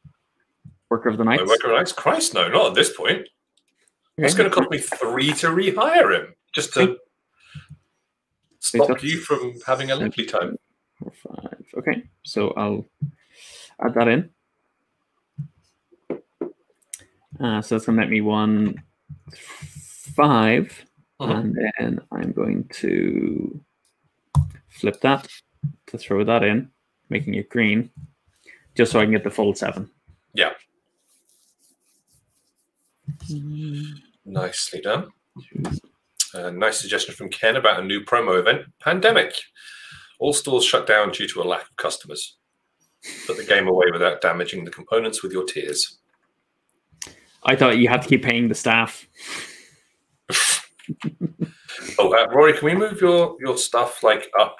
Speaker 2: worker of the night.
Speaker 1: Worker of nights? Christ, no, not at this point. It's going to cost me three to rehire him just to stop you from having a lovely time.
Speaker 2: Four, five. Okay, so I'll add that in. Uh, so that's gonna make me one five,
Speaker 1: Mhm.
Speaker 2: and then I'm going to flip that to throw that in, making it green, just so I can get the full seven.
Speaker 1: Yeah. Nicely done. Uh, nice suggestion from Ken about a new promo event Pandemic. All stores shut down due to a lack of customers. Put the game away without damaging the components with your tears.
Speaker 2: I thought you had to keep paying the staff.
Speaker 1: Oh, uh, Rory, can we move your, your stuff like up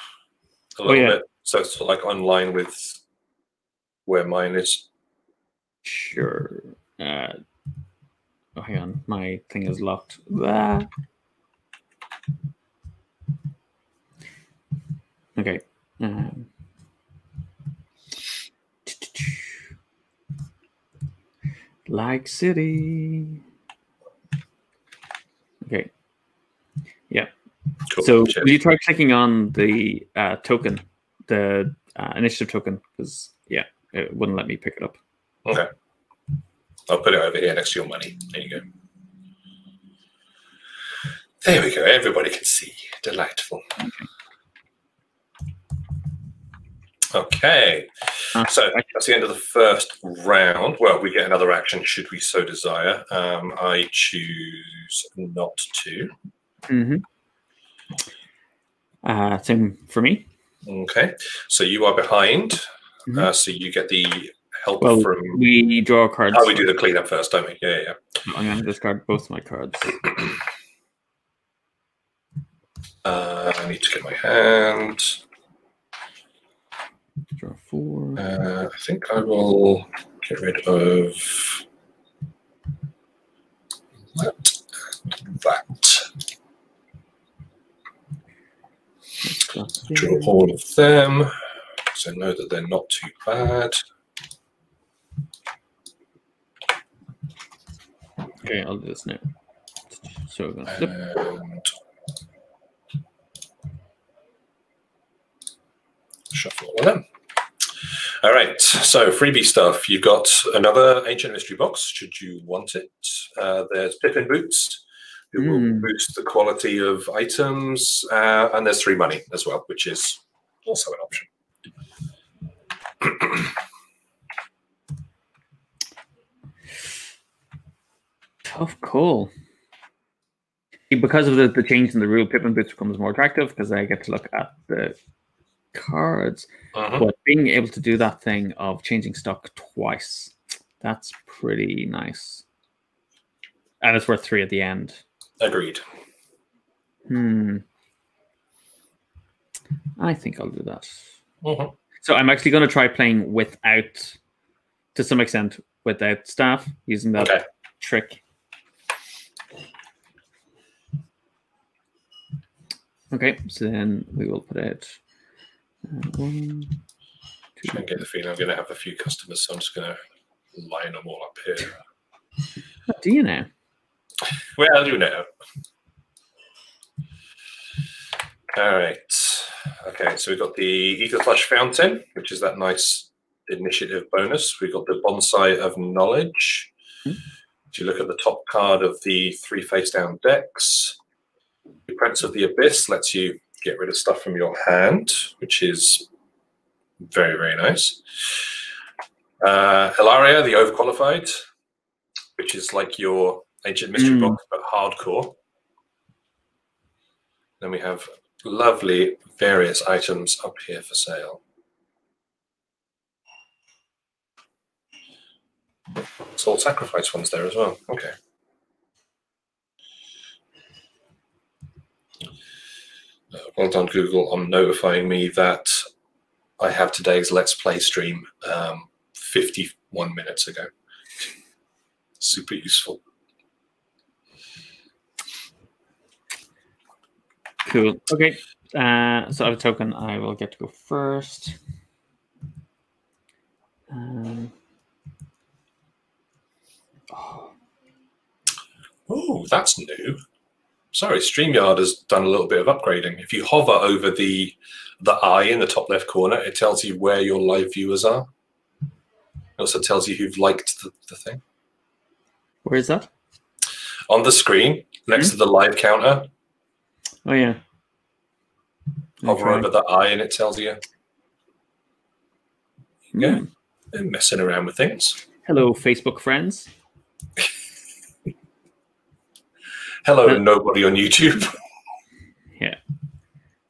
Speaker 1: a little
Speaker 2: yeah.
Speaker 1: bit so it's like online with where mine is?
Speaker 2: Sure. Uh, oh, hang on, my thing is locked. Ah. Okay. Um, Like City. Okay. Yeah.
Speaker 1: Cool.
Speaker 2: So
Speaker 1: Cheers.
Speaker 2: will you try clicking on the uh, token, the uh, initiative token? Because yeah, it wouldn't let me pick it up.
Speaker 1: Okay. I'll put it over here next to your money. There you go. There we go. Everybody can see. Delightful. Okay.
Speaker 2: Uh,
Speaker 1: So that's the end of the first round. Well, we get another action should we so desire. Um, I choose not to.
Speaker 2: Mm-hmm. Uh, same for me.
Speaker 1: Okay. So you are behind.
Speaker 2: Mhm.
Speaker 1: Uh, so you get the help
Speaker 2: Well,
Speaker 1: from.
Speaker 2: we draw cards.
Speaker 1: Oh, we do the cleanup first, don't we? Yeah, yeah.
Speaker 2: I'm going to discard both my cards.
Speaker 1: Uh, I need to get my hand.
Speaker 2: Draw four.
Speaker 1: Uh, I think I will get rid of that and that.
Speaker 2: Draw
Speaker 1: Draw all of them, so know that they're not too bad.
Speaker 2: Okay, I'll do this now. So we're going to flip.
Speaker 1: And shuffle all of them. All right, so freebie stuff. You've got another ancient mystery box, should you want it. Uh, there's Pippin boots, who will
Speaker 2: Hmm.
Speaker 1: boost the quality of items, uh, and there's three money as well, which is also an option.
Speaker 2: Tough call. Because of the, the change in the rule, Pippin Boots becomes more attractive because I get to look at the cards.
Speaker 1: Mhm.
Speaker 2: But being able to do that thing of changing stock twice, that's pretty nice. And it's worth three at the end.
Speaker 1: Agreed.
Speaker 2: Hmm. I think I'll do that.
Speaker 1: Mhm.
Speaker 2: So I'm actually going to try playing without, to some extent, without staff, using that
Speaker 1: Okay.
Speaker 2: trick. Okay, so then we will put out uh, one, two.
Speaker 1: I get the feeling I'm going to have a few customers, so I'm just going to line them all up here.
Speaker 2: What do you know?
Speaker 1: Well, you know. All right. Okay, so we've got the Ether Slush Fountain, which is that nice initiative bonus. We've got the Bonsai of Knowledge.
Speaker 2: Hmm.
Speaker 1: If you look at the top card of the three face down decks, the Prince of the Abyss lets you get rid of stuff from your hand, which is very, very nice. Uh, Hilaria, the Overqualified, which is like your Ancient Mystery
Speaker 2: Mm.
Speaker 1: Box, but hardcore. Then we have lovely various items up here for sale. Soul Sacrifice ones there as well. Okay. Well done, Google, on notifying me that I have today's Let's Play stream um, 51 minutes ago. Super useful.
Speaker 2: Cool. Okay. Uh, so I have a token. I will get to go first. Um, oh,
Speaker 1: Oh, that's new. Sorry, StreamYard has done a little bit of upgrading. If you hover over the the eye in the top left corner, it tells you where your live viewers are. It also tells you who've liked the, the thing.
Speaker 2: where is that?
Speaker 1: On the screen, next to the live counter,
Speaker 2: Oh yeah.
Speaker 1: hover
Speaker 2: Okay.
Speaker 1: over the eye and it tells you yeah.
Speaker 2: Hmm.
Speaker 1: they're messing around with things.
Speaker 2: Hello, Facebook friends.
Speaker 1: Hello,
Speaker 2: Uh,
Speaker 1: nobody on YouTube.
Speaker 2: Yeah.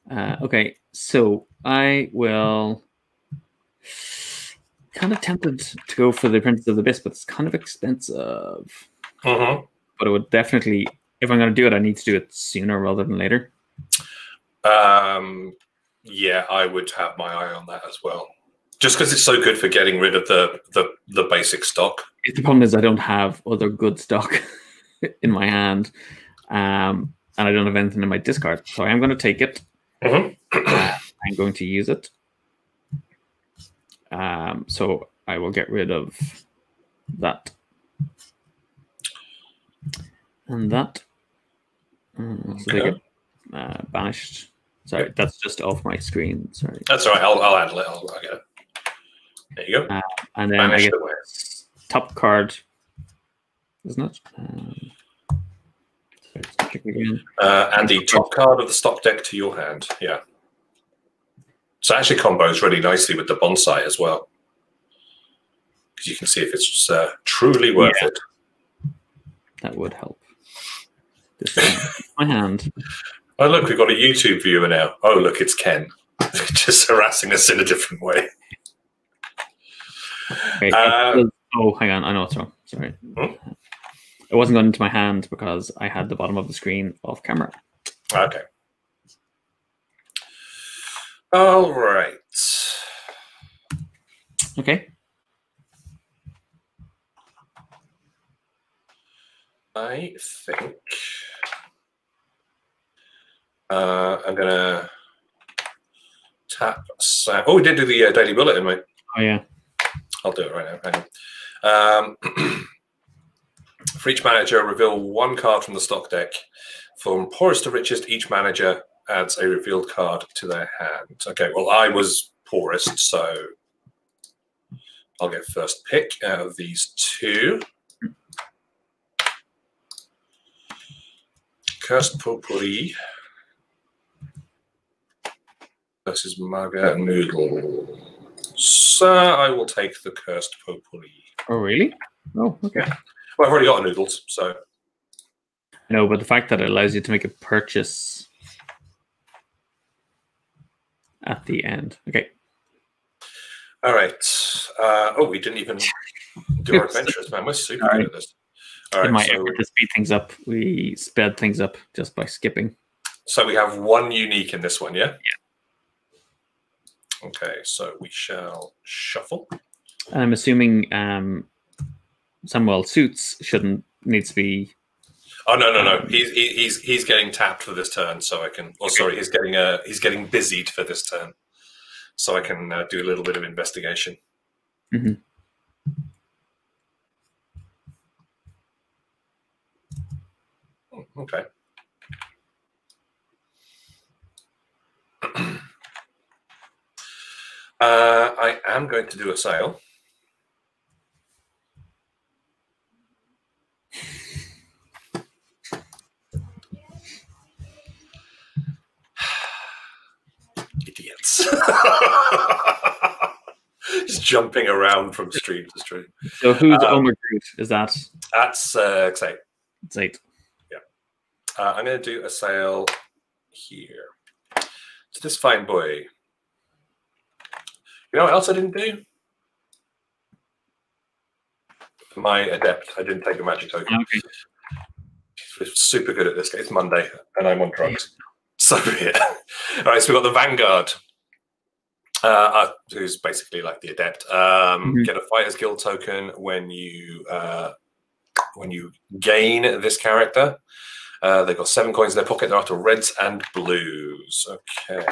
Speaker 2: Uh, okay, so I will. Kind of tempted to go for the Princess of the Abyss, but it's kind of expensive.
Speaker 1: hmm
Speaker 2: But it would definitely, if I'm going to do it, I need to do it sooner rather than later.
Speaker 1: Um, yeah, I would have my eye on that as well. Just because it's so good for getting rid of the the, the basic stock.
Speaker 2: The problem is I don't have other good stock in my hand, um, and I don't have anything in my discard. So I am going to take it.
Speaker 1: Mhm.
Speaker 2: Uh, I'm going to use it. Um, so I will get rid of that And that. Uh, so they get uh, banished. Sorry, that's just off my screen. Sorry.
Speaker 1: That's all right. I'll, I'll handle it. I'll, I'll get it. There you go.
Speaker 2: And then I
Speaker 1: Banished
Speaker 2: get
Speaker 1: away.
Speaker 2: top card, isn't it? Um, sorry, just checking again.
Speaker 1: Uh, and the top card of the stock deck to your hand. Yeah. So actually combos really nicely with the bonsai as well. Because you can see if it's uh, truly worth
Speaker 2: Yeah.
Speaker 1: it.
Speaker 2: That would help. This my hand.
Speaker 1: Oh, look, we've got a YouTube viewer now. Oh, look, it's Ken. Just harassing us in a different way.
Speaker 2: Okay,
Speaker 1: Uh,
Speaker 2: oh, hang on. I know what's wrong. Sorry.
Speaker 1: Hmm?
Speaker 2: It wasn't going into my hand because I had the bottom of the screen off camera.
Speaker 1: Okay. All right.
Speaker 2: Okay.
Speaker 1: I think uh, I'm going to tap. Sa- oh, we did do the uh, daily bulletin, mate.
Speaker 2: Oh, yeah.
Speaker 1: I'll do it right now. Hang on. Um, for each manager, reveal one card from the stock deck. From poorest to richest, each manager adds a revealed card to their hand. Okay, well, I was poorest, so I'll get first pick out of these two. Cursed Potpourri versus Maga Noodle. So I will take the Cursed Potpourri.
Speaker 2: Oh, really? Oh, okay.
Speaker 1: Well, I've already got a noodles, so
Speaker 2: No, but the fact that it allows you to make a purchase at the end. Okay.
Speaker 1: all right. Uh, oh, we didn't even do our adventures, man. We're super good at this. All
Speaker 2: In my
Speaker 1: so,
Speaker 2: effort to speed things up, we sped things up just by skipping.
Speaker 1: so we have one unique in this one, yeah? Yeah. Okay, so we shall shuffle.
Speaker 2: And I'm assuming um, Samuel Suits shouldn't needs to be.
Speaker 1: Oh no, no, no. He's he's he's getting tapped for this turn, so I can. Oh, sorry, he's getting uh he's getting busied for this turn, so I can uh, do a little bit of investigation.
Speaker 2: Mhm.
Speaker 1: Oh, Okay. Uh, I am going to do a sale. Just jumping around from stream to stream.
Speaker 2: So who's
Speaker 1: Um,
Speaker 2: Omer Groot? Is that
Speaker 1: That's uh, say,
Speaker 2: it's eight?
Speaker 1: uh, I'm going to do a sale here. To this fine boy. You know what else I didn't do? My adept. I didn't take a magic token.
Speaker 2: Okay.
Speaker 1: He's super good at this. It's Monday, and I'm on drugs. So yeah. All right. So we've got the Vanguard, uh, uh, who's basically like the adept. Um,
Speaker 2: Mhm.
Speaker 1: Get a Fighters Guild token when you uh, when you gain this character. Uh, they've got seven coins in their pocket. They're after reds and blues. Okay.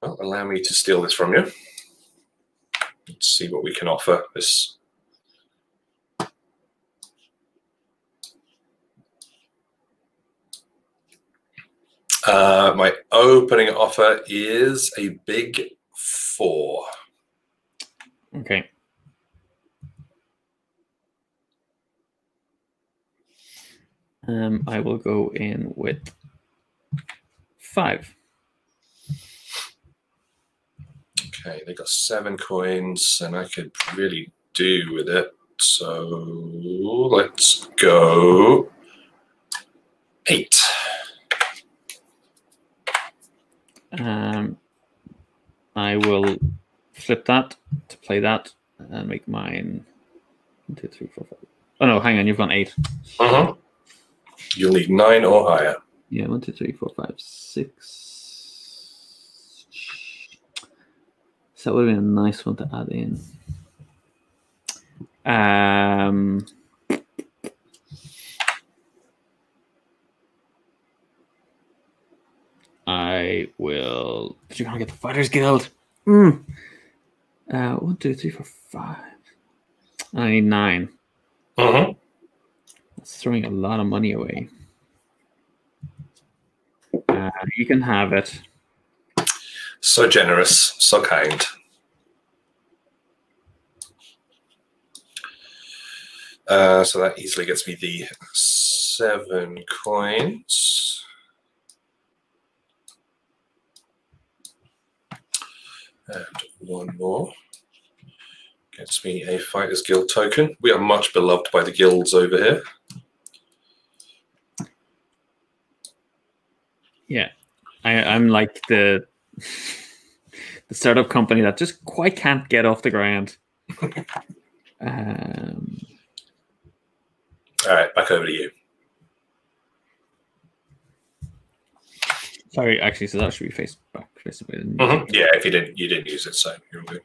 Speaker 1: Well, allow me to steal this from you. Let's see what we can offer this Uh, my opening offer is a big four.
Speaker 2: Okay. Um, I will go in with five.
Speaker 1: Okay, they got seven coins, and I could really do with it. So let's go eight.
Speaker 2: Um, I will flip that to play that and make mine one, two, three, four, five. Oh no, hang on, you've gone eight.
Speaker 1: Uh-huh. You'll need nine or higher.
Speaker 2: Yeah, one, two, three, four, five, six. So that would have been a nice one to add in. Um, I will. But you're gonna get the Fighters Guild. Mm. Uh, one, two, three, four, five. I need nine.
Speaker 1: Uh-huh.
Speaker 2: That's throwing a lot of money away. Uh, you can have it.
Speaker 1: So generous, so kind. Uh, so that easily gets me the seven coins. And one more gets me a Fighters Guild token. We are much beloved by the guilds over here.
Speaker 2: Yeah, I, I'm like the the startup company that just quite can't get off the ground. um,
Speaker 1: All right, back over to you.
Speaker 2: Sorry, actually, so that should be face back. Face away.
Speaker 1: Mhm. Yeah, if you didn't, you didn't use it, so you're good.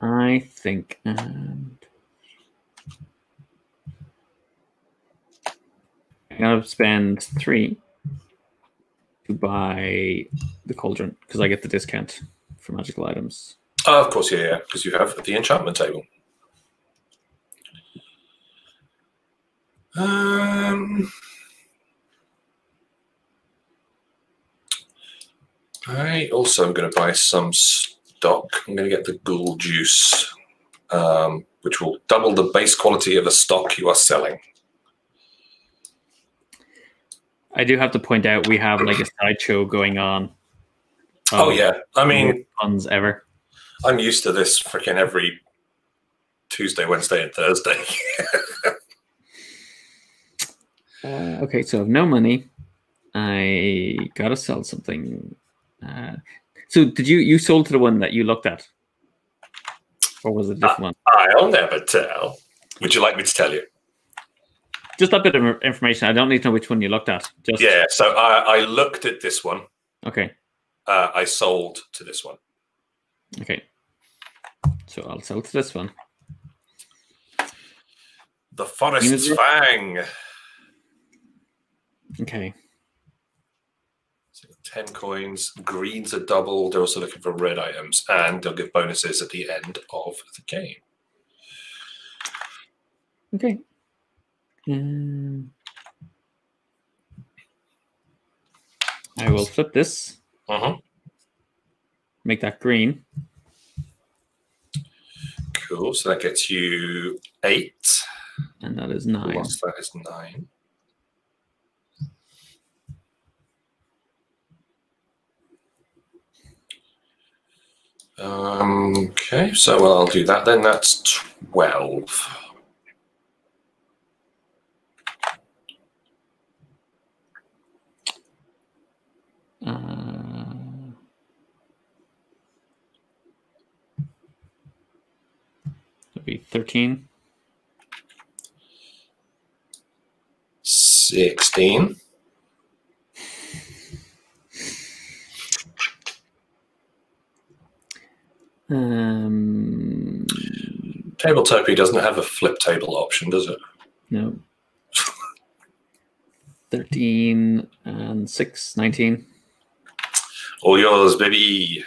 Speaker 2: I think. Um, I'm gonna spend three to buy the cauldron because I get the discount for magical items.
Speaker 1: Oh, of course, yeah, yeah, because you have the enchantment table. Um, I also am going to buy some stock. I'm going to get the ghoul juice, um, which will double the base quality of the stock you are selling.
Speaker 2: I do have to point out we have like a sideshow going on.
Speaker 1: Oh yeah, I mean,
Speaker 2: puns ever.
Speaker 1: I'm used to this freaking every Tuesday, Wednesday, and Thursday.
Speaker 2: Uh, okay, so I have no money. I gotta sell something. Uh, so did you you sold to the one that you looked at, or was it a different one?
Speaker 1: I'll never tell. Would you like me to tell you?
Speaker 2: Just that bit of information. I don't need to know which one you looked at. Just
Speaker 1: Yeah, so I, I looked at this one.
Speaker 2: Okay.
Speaker 1: Uh, I sold to this one.
Speaker 2: Okay. So I'll sell to this one.
Speaker 1: The Forest's? Fang.
Speaker 2: Okay.
Speaker 1: So 10 coins. Greens are double. They're also looking for red items. And they'll give bonuses at the end of the game.
Speaker 2: Okay. Um, I will flip this.
Speaker 1: Uh-huh.
Speaker 2: Make that green.
Speaker 1: Cool. So that gets you eight.
Speaker 2: And that is nine.
Speaker 1: Plus that is nine. Um, okay, so well, I'll do that then. That's 12.
Speaker 2: Uh, that'd be 13.
Speaker 1: 16.
Speaker 2: Um,
Speaker 1: Tabletopia doesn't have a flip table option, does it?
Speaker 2: no. 13 and 6, 19.
Speaker 1: All yours, baby.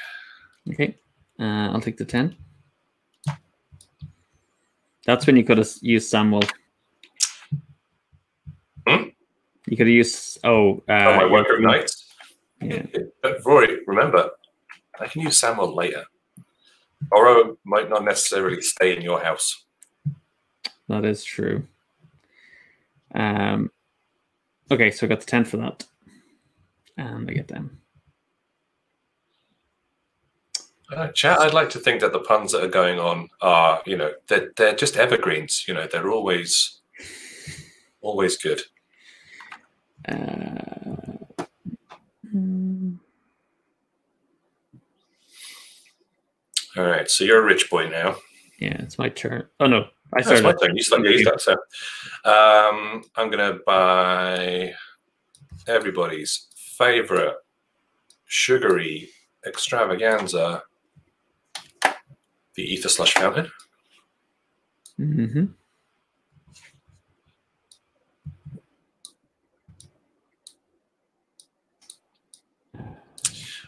Speaker 2: Okay. Uh, I'll take the 10. That's when you could have used Samuel.
Speaker 1: Hmm?
Speaker 2: You could have used. Oh, uh,
Speaker 1: oh, my work of nights.
Speaker 2: Yeah.
Speaker 1: But Rory, remember, I can use Samuel later. Oro might not necessarily stay in your house.
Speaker 2: That is true. Um, okay, so I got the 10 for that. And I get them.
Speaker 1: Uh, chat, I'd like to think that the puns that are going on are, you know, they're, they're just evergreens. You know, they're always, always good.
Speaker 2: Uh,
Speaker 1: All right, so you're a rich boy now.
Speaker 2: yeah, it's my turn. Oh, no. I
Speaker 1: That's my
Speaker 2: started.
Speaker 1: turn. You start, yeah, you start. So, um, I'm gonna buy everybody's favorite sugary extravaganza, the ether slush fountain.
Speaker 2: hmm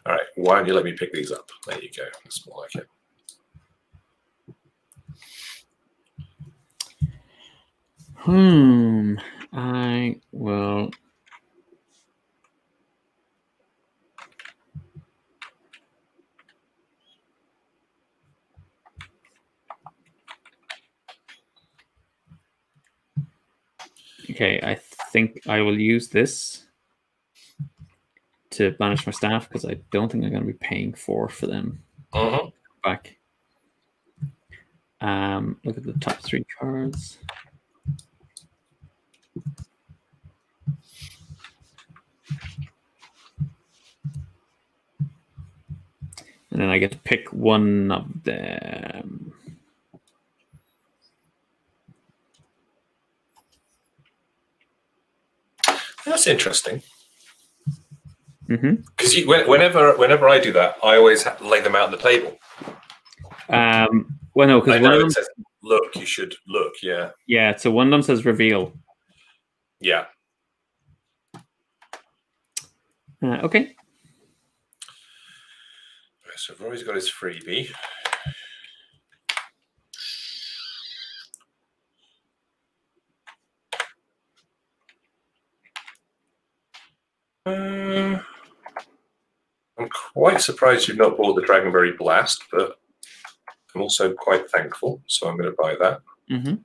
Speaker 1: All right, why don't you let me pick these up? There you go. That's more like it.
Speaker 2: Hmm. I will. Okay, I think I will use this to banish my staff because I don't think I'm going to be paying four for them
Speaker 1: Mhm.
Speaker 2: back. Um, look at the top three cards. And then I get to pick one of them.
Speaker 1: That's interesting.
Speaker 2: hmm
Speaker 1: Because whenever whenever I do that, I always lay them out on the table.
Speaker 2: Um, well, no, because one of them,
Speaker 1: says, "Look, you should look." Yeah,
Speaker 2: yeah, so one of them says reveal.
Speaker 1: yeah.
Speaker 2: Uh, okay.
Speaker 1: So Rory's got his freebie. Uh, I'm quite surprised you've not bought the Dragonberry Blast, but I'm also quite thankful, so I'm going to buy that.
Speaker 2: hmm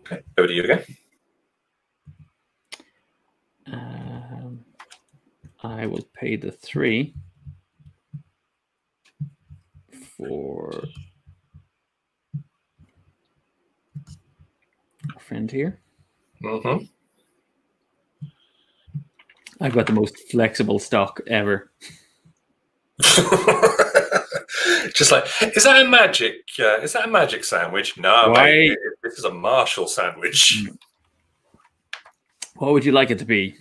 Speaker 1: Okay, over to you again.
Speaker 2: Um, I will pay the three for our friend here.
Speaker 1: hmm
Speaker 2: I've got the most flexible stock ever.
Speaker 1: Just like, is that a magic? Uh, is that a magic sandwich? No, mate, this is a Marshall sandwich.
Speaker 2: What would you like it to be?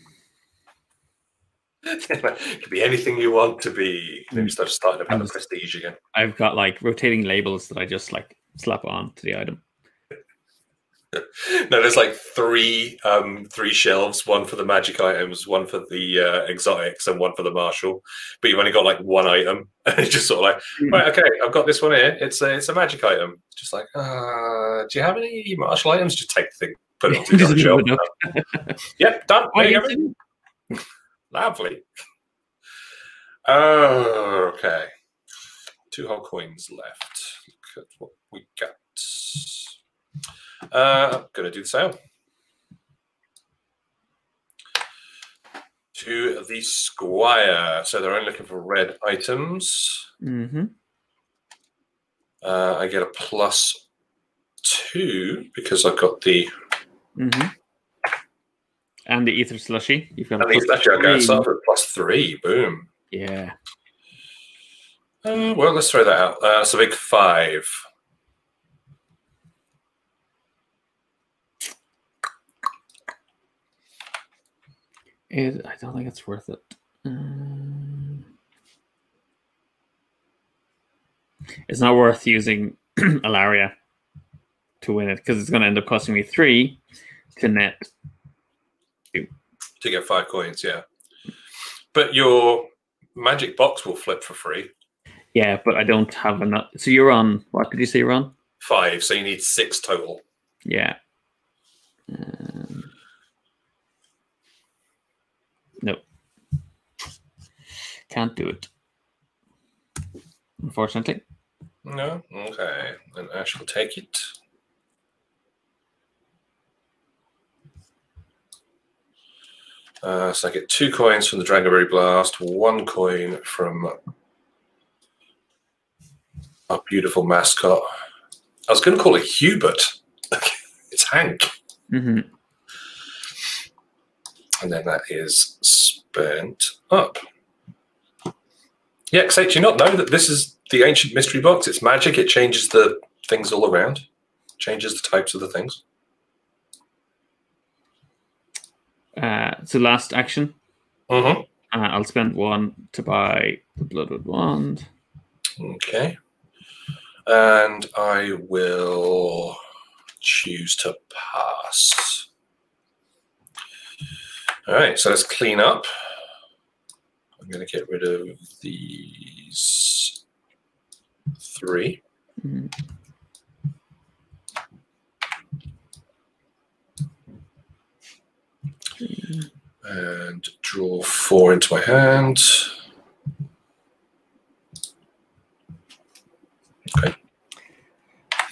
Speaker 1: It could be anything you want to be. Maybe start starting about the
Speaker 2: Mm.
Speaker 1: prestige again.
Speaker 2: I've got like rotating labels that I just like slap on to the item.
Speaker 1: No, there's like three um three shelves, one for the magic items, one for the uh, exotics, and one for the martial. But you've only got like one item, and it's just sort of like, right, okay, I've got this one here. It's a it's a magic item. Just like, uh, do you have any martial items? Just take the thing, put it onto the shelf. yep, done. Go. Lovely. Oh, okay. Two whole coins left. Look at what we got. Uh, to do the sale. To the Squire. So they're only looking for red items.
Speaker 2: Mm-hmm.
Speaker 1: Uh, I get a plus two because I've got the.
Speaker 2: Mm-hmm. And the ether slushy. You've got a
Speaker 1: I that's your
Speaker 2: three.
Speaker 1: start with plus three. Boom.
Speaker 2: Yeah.
Speaker 1: Uh, well, let's throw that out. Uh, so big five.
Speaker 2: It, I don't think it's worth it. Um, it's not worth using Alaria to win it because it's going to end up costing me three to net.
Speaker 1: To get five coins, yeah. But your magic box will flip for free.
Speaker 2: Yeah, but I don't have enough. So you're on. What did you say you're on?
Speaker 1: Five, so you need six total.
Speaker 2: Yeah. Um, no. Can't do it. Unfortunately.
Speaker 1: No? Okay. Then Ash will take it. Uh, so I get two coins from the Dragonberry Blast, one coin from our beautiful mascot. I was going to call it Hubert. it's Hank.
Speaker 2: hmm
Speaker 1: And then that is spent up. Yeah, do you not know that this is the ancient mystery box? It's magic. It changes the things all around, changes the types of the things.
Speaker 2: Uh, so last action.
Speaker 1: Mm-hmm.
Speaker 2: Uh, I'll spend one to buy the Bloodwood Wand.
Speaker 1: Okay. And I will choose to pass. All right, so let's clean up. I'm going to get rid of these three.
Speaker 2: Mhm.
Speaker 1: And draw four into my hand.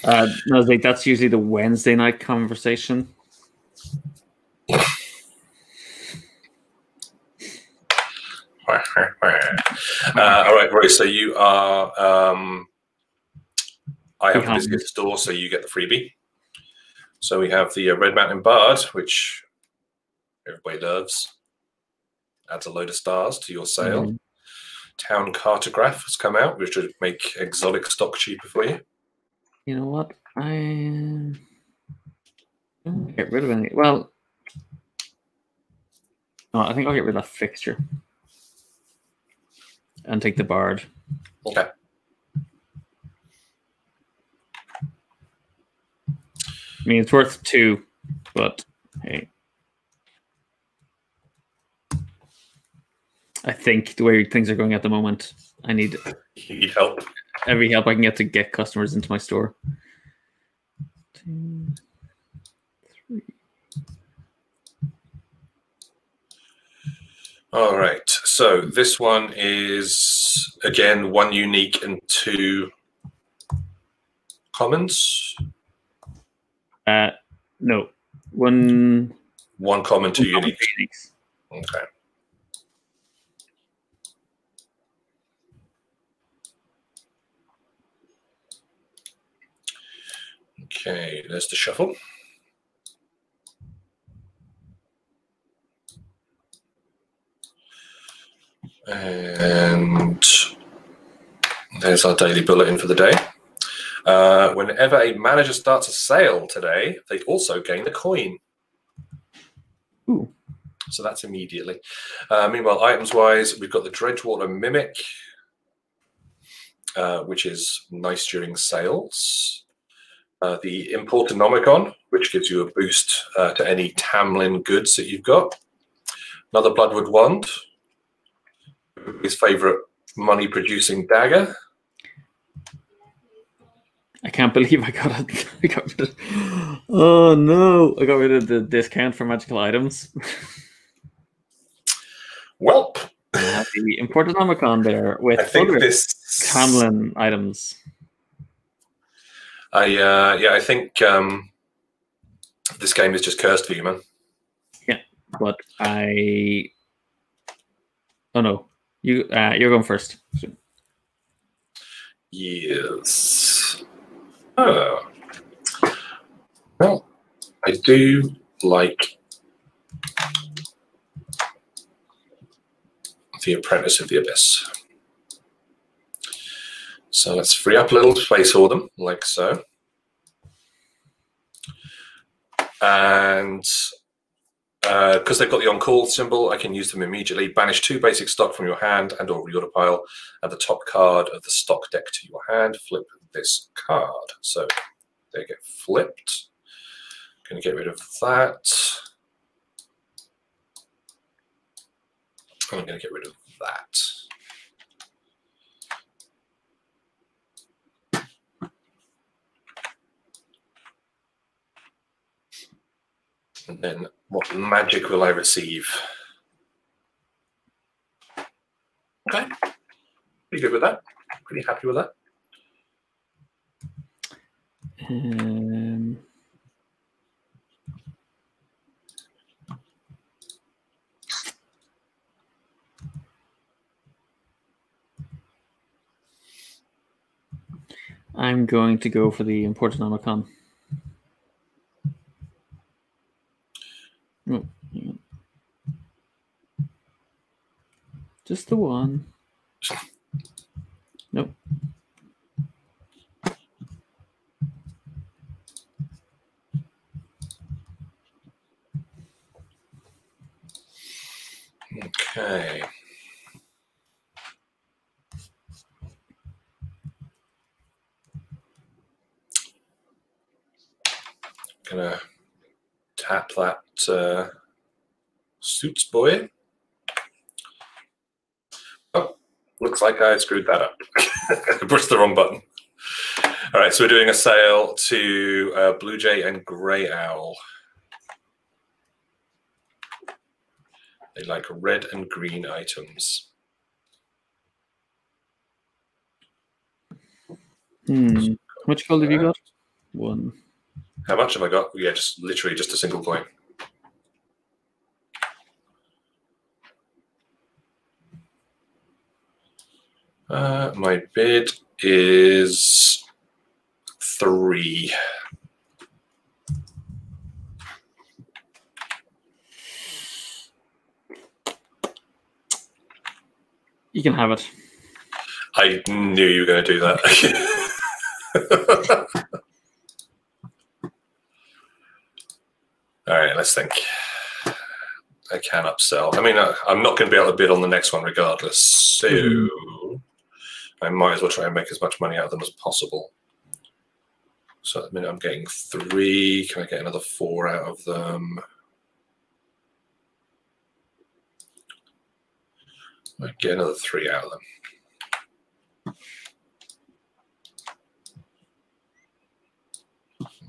Speaker 2: Uh, no, like that's usually the Wednesday night conversation.
Speaker 1: Uh, all right, Roy. So you are. Um, I have the
Speaker 2: Behind.
Speaker 1: biscuit store, so you get the freebie. So we have the uh, Red Mountain Bard, which everybody loves. Adds a load of stars to your sale.
Speaker 2: Mhm.
Speaker 1: Town Cartograph has come out, which would make exotic stock cheaper for you.
Speaker 2: You know what? I I'll get rid of any. Well, no, I think I'll get rid of that fixture and take the bard.
Speaker 1: Okay.
Speaker 2: I mean, it's worth two, but hey. I think the way things are going at the moment, I need
Speaker 1: You need help.
Speaker 2: every help I can get to get customers into my store. Two, three.
Speaker 1: All right. So this one is again one unique and two commons.
Speaker 2: Uh, no, one.
Speaker 1: One common, two
Speaker 2: one
Speaker 1: unique. Okay. Okay, there's the shuffle. And there's our daily bulletin for the day. Uh, whenever a manager starts a sale today, they also gain a coin.
Speaker 2: Ooh.
Speaker 1: So that's immediately. Uh, meanwhile, items wise, we've got the Dredgewater Mimic, uh, which is nice during sales. Uh, the Importonomicon, which gives you a boost uh, to any Tamlin goods that you've got. Another Bloodwood Wand, his favorite money producing dagger.
Speaker 2: I can't believe I got it. I got rid of, oh no! I got rid of the discount for magical items.
Speaker 1: Welp,
Speaker 2: the Importonomicon there with
Speaker 1: I think this.
Speaker 2: Camlin items.
Speaker 1: I uh, yeah, I think um, this game is just cursed for you, man.
Speaker 2: Yeah, but I. Oh no! You uh, you're going first.
Speaker 1: Yes. Oh. Well, I do like The Apprentice of the Abyss. So let's free up a little space for them, like so. And uh, because they've got the on-call symbol, I can use them immediately. Banish two basic stock from your hand and or reorder pile. Add the top card of the stock deck to your hand. Flip this card. So they get flipped. Going to get rid of that. I'm going to get rid of that. And then what magic will I receive? Okay. Pretty good with that. Pretty happy with that.
Speaker 2: Um, I'm going to go for the Importonomicon. Oh, hang on. Just the one. Nope.
Speaker 1: Okay. Gonna tap that uh, Suits boy. Oh, looks like I screwed that up. I pushed the wrong button. All right, so we're doing a sale to uh, Blue Jay and Grey Owl. They like red and green items.
Speaker 2: Hmm. How much gold have you got? One.
Speaker 1: How much have I got? Yeah, just literally just a single coin. Uh, my bid is three.
Speaker 2: You can have it.
Speaker 1: I knew you were going to do that. All right, let's think. I can upsell. I mean, I, am not going to be able to bid on the next one regardless. So mm. I might as well try and make as much money out of them as possible. So at the minute I'm getting three. Can I get another four out of them? I get another three out of them.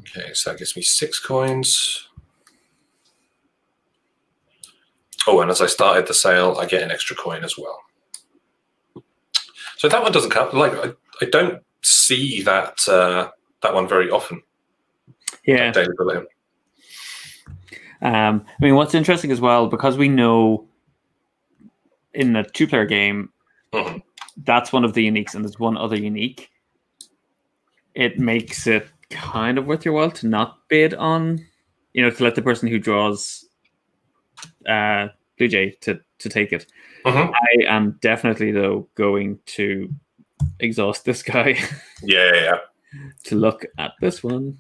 Speaker 1: Okay, so that gives me six coins. Oh, and as I started the sale, I get an extra coin as well. So that one doesn't count. Like I, I don't see that uh, that one very often.
Speaker 2: Yeah. Daily Um, I mean, what's interesting as well because we know in the two-player game,
Speaker 1: mm-hmm.
Speaker 2: that's one of the uniques, and there's one other unique. It makes it kind of worth your while to not bid on, you know, to let the person who draws uh, Blue Jay to to take it.
Speaker 1: Mm-hmm.
Speaker 2: I am definitely though going to exhaust this guy.
Speaker 1: yeah, yeah, yeah.
Speaker 2: to look at this one.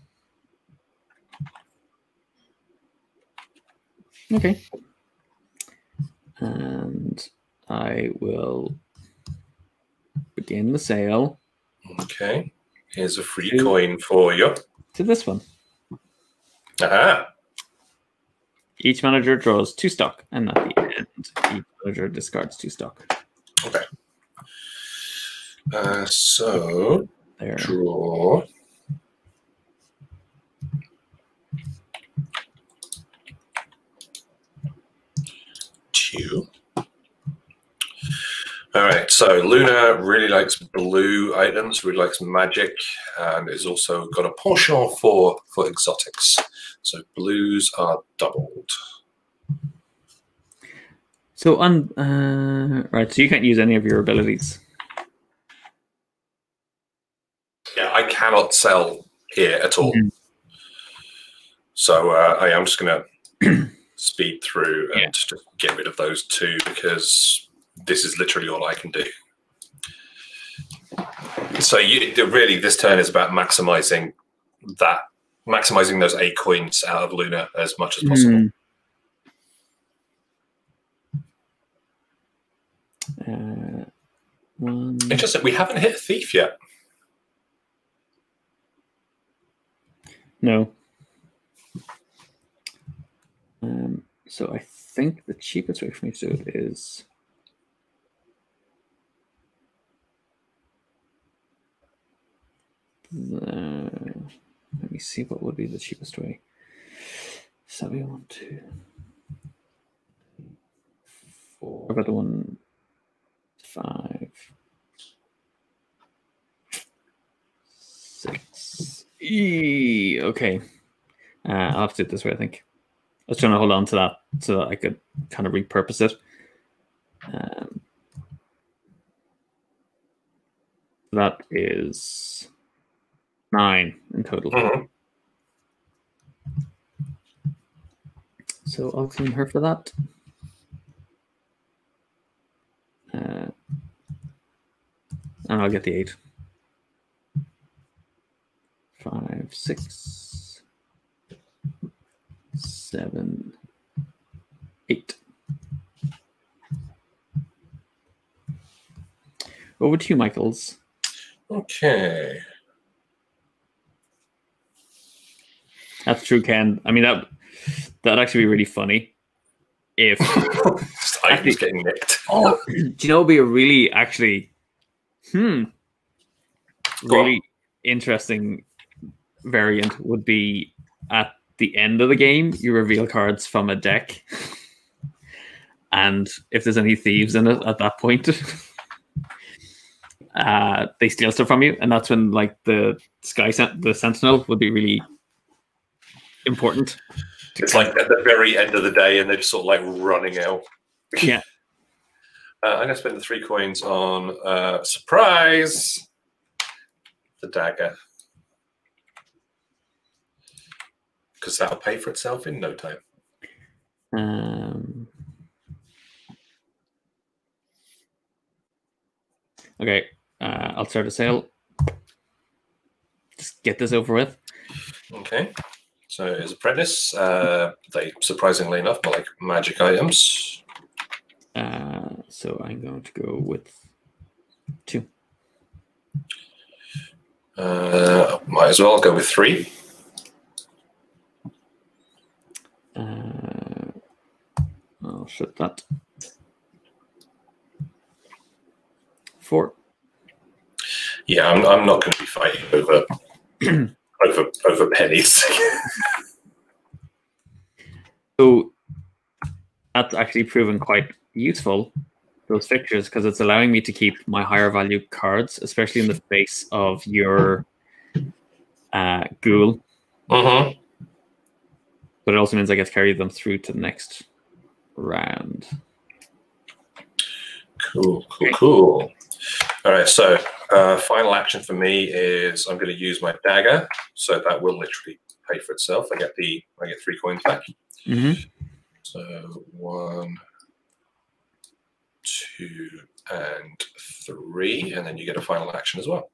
Speaker 2: Okay. And I will begin the sale.
Speaker 1: Okay. Here's a free to, coin for you.
Speaker 2: To this one.
Speaker 1: Aha.
Speaker 2: Each manager draws two stock, and at the end, each manager discards two stock.
Speaker 1: Okay. Uh, so,
Speaker 2: there.
Speaker 1: draw. Two. All right, so Luna really likes blue items, really likes magic, and is also got a penchant for for exotics. So blues are doubled.
Speaker 2: So on uh, right, so you can't use any of your abilities.
Speaker 1: Yeah, I cannot sell here at all. Mm-hmm. So uh, I am just going to speed through and yeah. just get rid of those two because this is literally all I can do. So you really, this turn is about maximizing that, maximizing those eight coins out of Luna as much as possible.
Speaker 2: Mm. Uh, one.
Speaker 1: Interesting. We haven't hit a thief yet.
Speaker 2: No. Um, so I think the cheapest way for me to do it is the, let me see what would be the cheapest way. So we want to four. I've got the one five six. E okay. Uh, I'll have to do it this way, I think. I was trying to hold on to that so that I could kind of repurpose it. Um, that is nine in total.
Speaker 1: Mm-hmm.
Speaker 2: So I'll clean her for that. Uh, and I'll get the eight. Five, six, seven, eight. Over to you, Michaels.
Speaker 1: Okay.
Speaker 2: That's true, Ken. I mean that that'd actually be really funny if
Speaker 1: items getting nicked.
Speaker 2: Oh, do you know? It'd be a really actually, hmm,
Speaker 1: Go on.
Speaker 2: really interesting variant would be at the end of the game. You reveal cards from a deck, and if there's any thieves in it at that point, uh, they steal stuff from you, and that's when like the sky Sent- the sentinel would be really important.
Speaker 1: It's like at the very end of the day, and they're just sort of like running out.
Speaker 2: Yeah.
Speaker 1: Uh, I'm going to spend the three coins on uh, surprise the dagger. Because that'll pay for itself in no time.
Speaker 2: Um, okay, uh, I'll start a sale. Just get this over with.
Speaker 1: Okay. So, as apprentice, uh, they surprisingly enough are like magic items.
Speaker 2: Uh, so I'm going to go with two.
Speaker 1: Uh, might as well go with three.
Speaker 2: Uh, I'll shut that. Four.
Speaker 1: Yeah, I'm, I'm not going to be fighting over over over pennies.
Speaker 2: So that's actually proven quite useful, those fixtures, because it's allowing me to keep my higher value cards, especially in the face of your uh, ghoul.
Speaker 1: Uh-huh.
Speaker 2: But it also means I get to carry them through to the next round.
Speaker 1: Cool, cool, cool. All right, so uh, final action for me is I'm going to use my dagger, so that will literally pay for itself. I get the I get three coins back.
Speaker 2: Mm-hmm.
Speaker 1: So one, two, and three, and then you get a final action as well.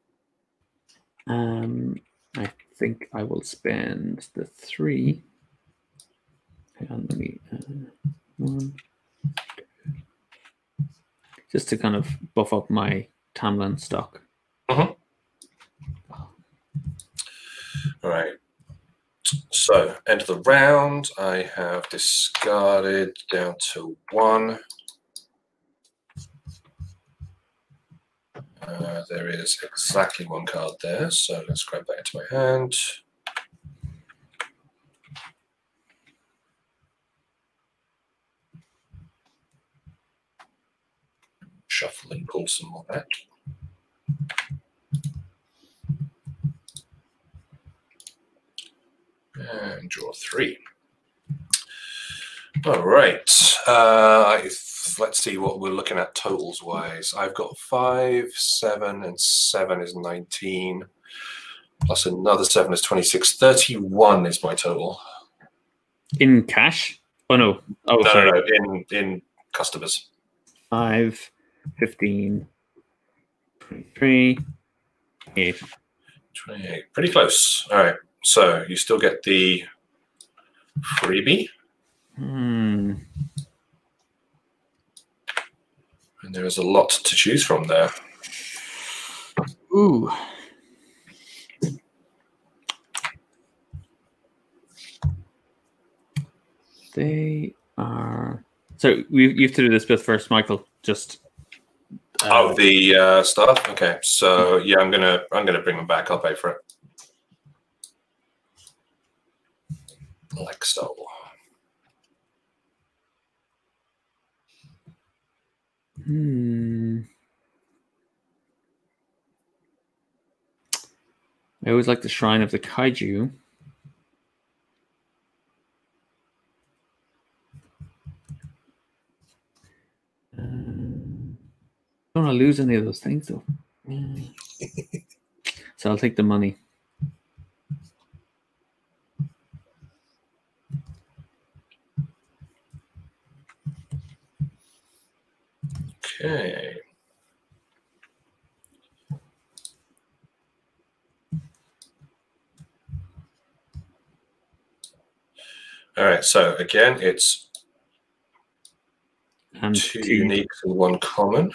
Speaker 2: Um, I think I will spend the three. Hang on, let me. Uh, one. Just to kind of buff up my Tamlin stock.
Speaker 1: All right. So end of the round, I have discarded down to one. Uh, there is exactly one card there, so let's grab that into my hand. Shuffle and pull some more back. And draw three. All right. Uh, if, let's see what we're looking at totals wise. I've got five, seven, and seven is 19. Plus another seven is 26. 31 is my total.
Speaker 2: In cash? Oh, no. Oh,
Speaker 1: no,
Speaker 2: sorry.
Speaker 1: no, no, in, in customers.
Speaker 2: 5, 15, 23, 8.
Speaker 1: 28. Pretty close. All right. So you still get the freebie.
Speaker 2: Hmm.
Speaker 1: And there is a lot to choose from there.
Speaker 2: Ooh. They are. So we you have to do this bit first, Michael. Just. uh,
Speaker 1: Oh, the uh, stuff. Okay, so yeah, I'm gonna I'm gonna bring them back. I'll pay for it. Like so.
Speaker 2: Hmm. I always like the Shrine of the Kaiju. Um, don't want to lose any of those things though. So I'll take the money.
Speaker 1: Okay. All right. So again, it's
Speaker 2: And
Speaker 1: two
Speaker 2: two
Speaker 1: uniques and one common.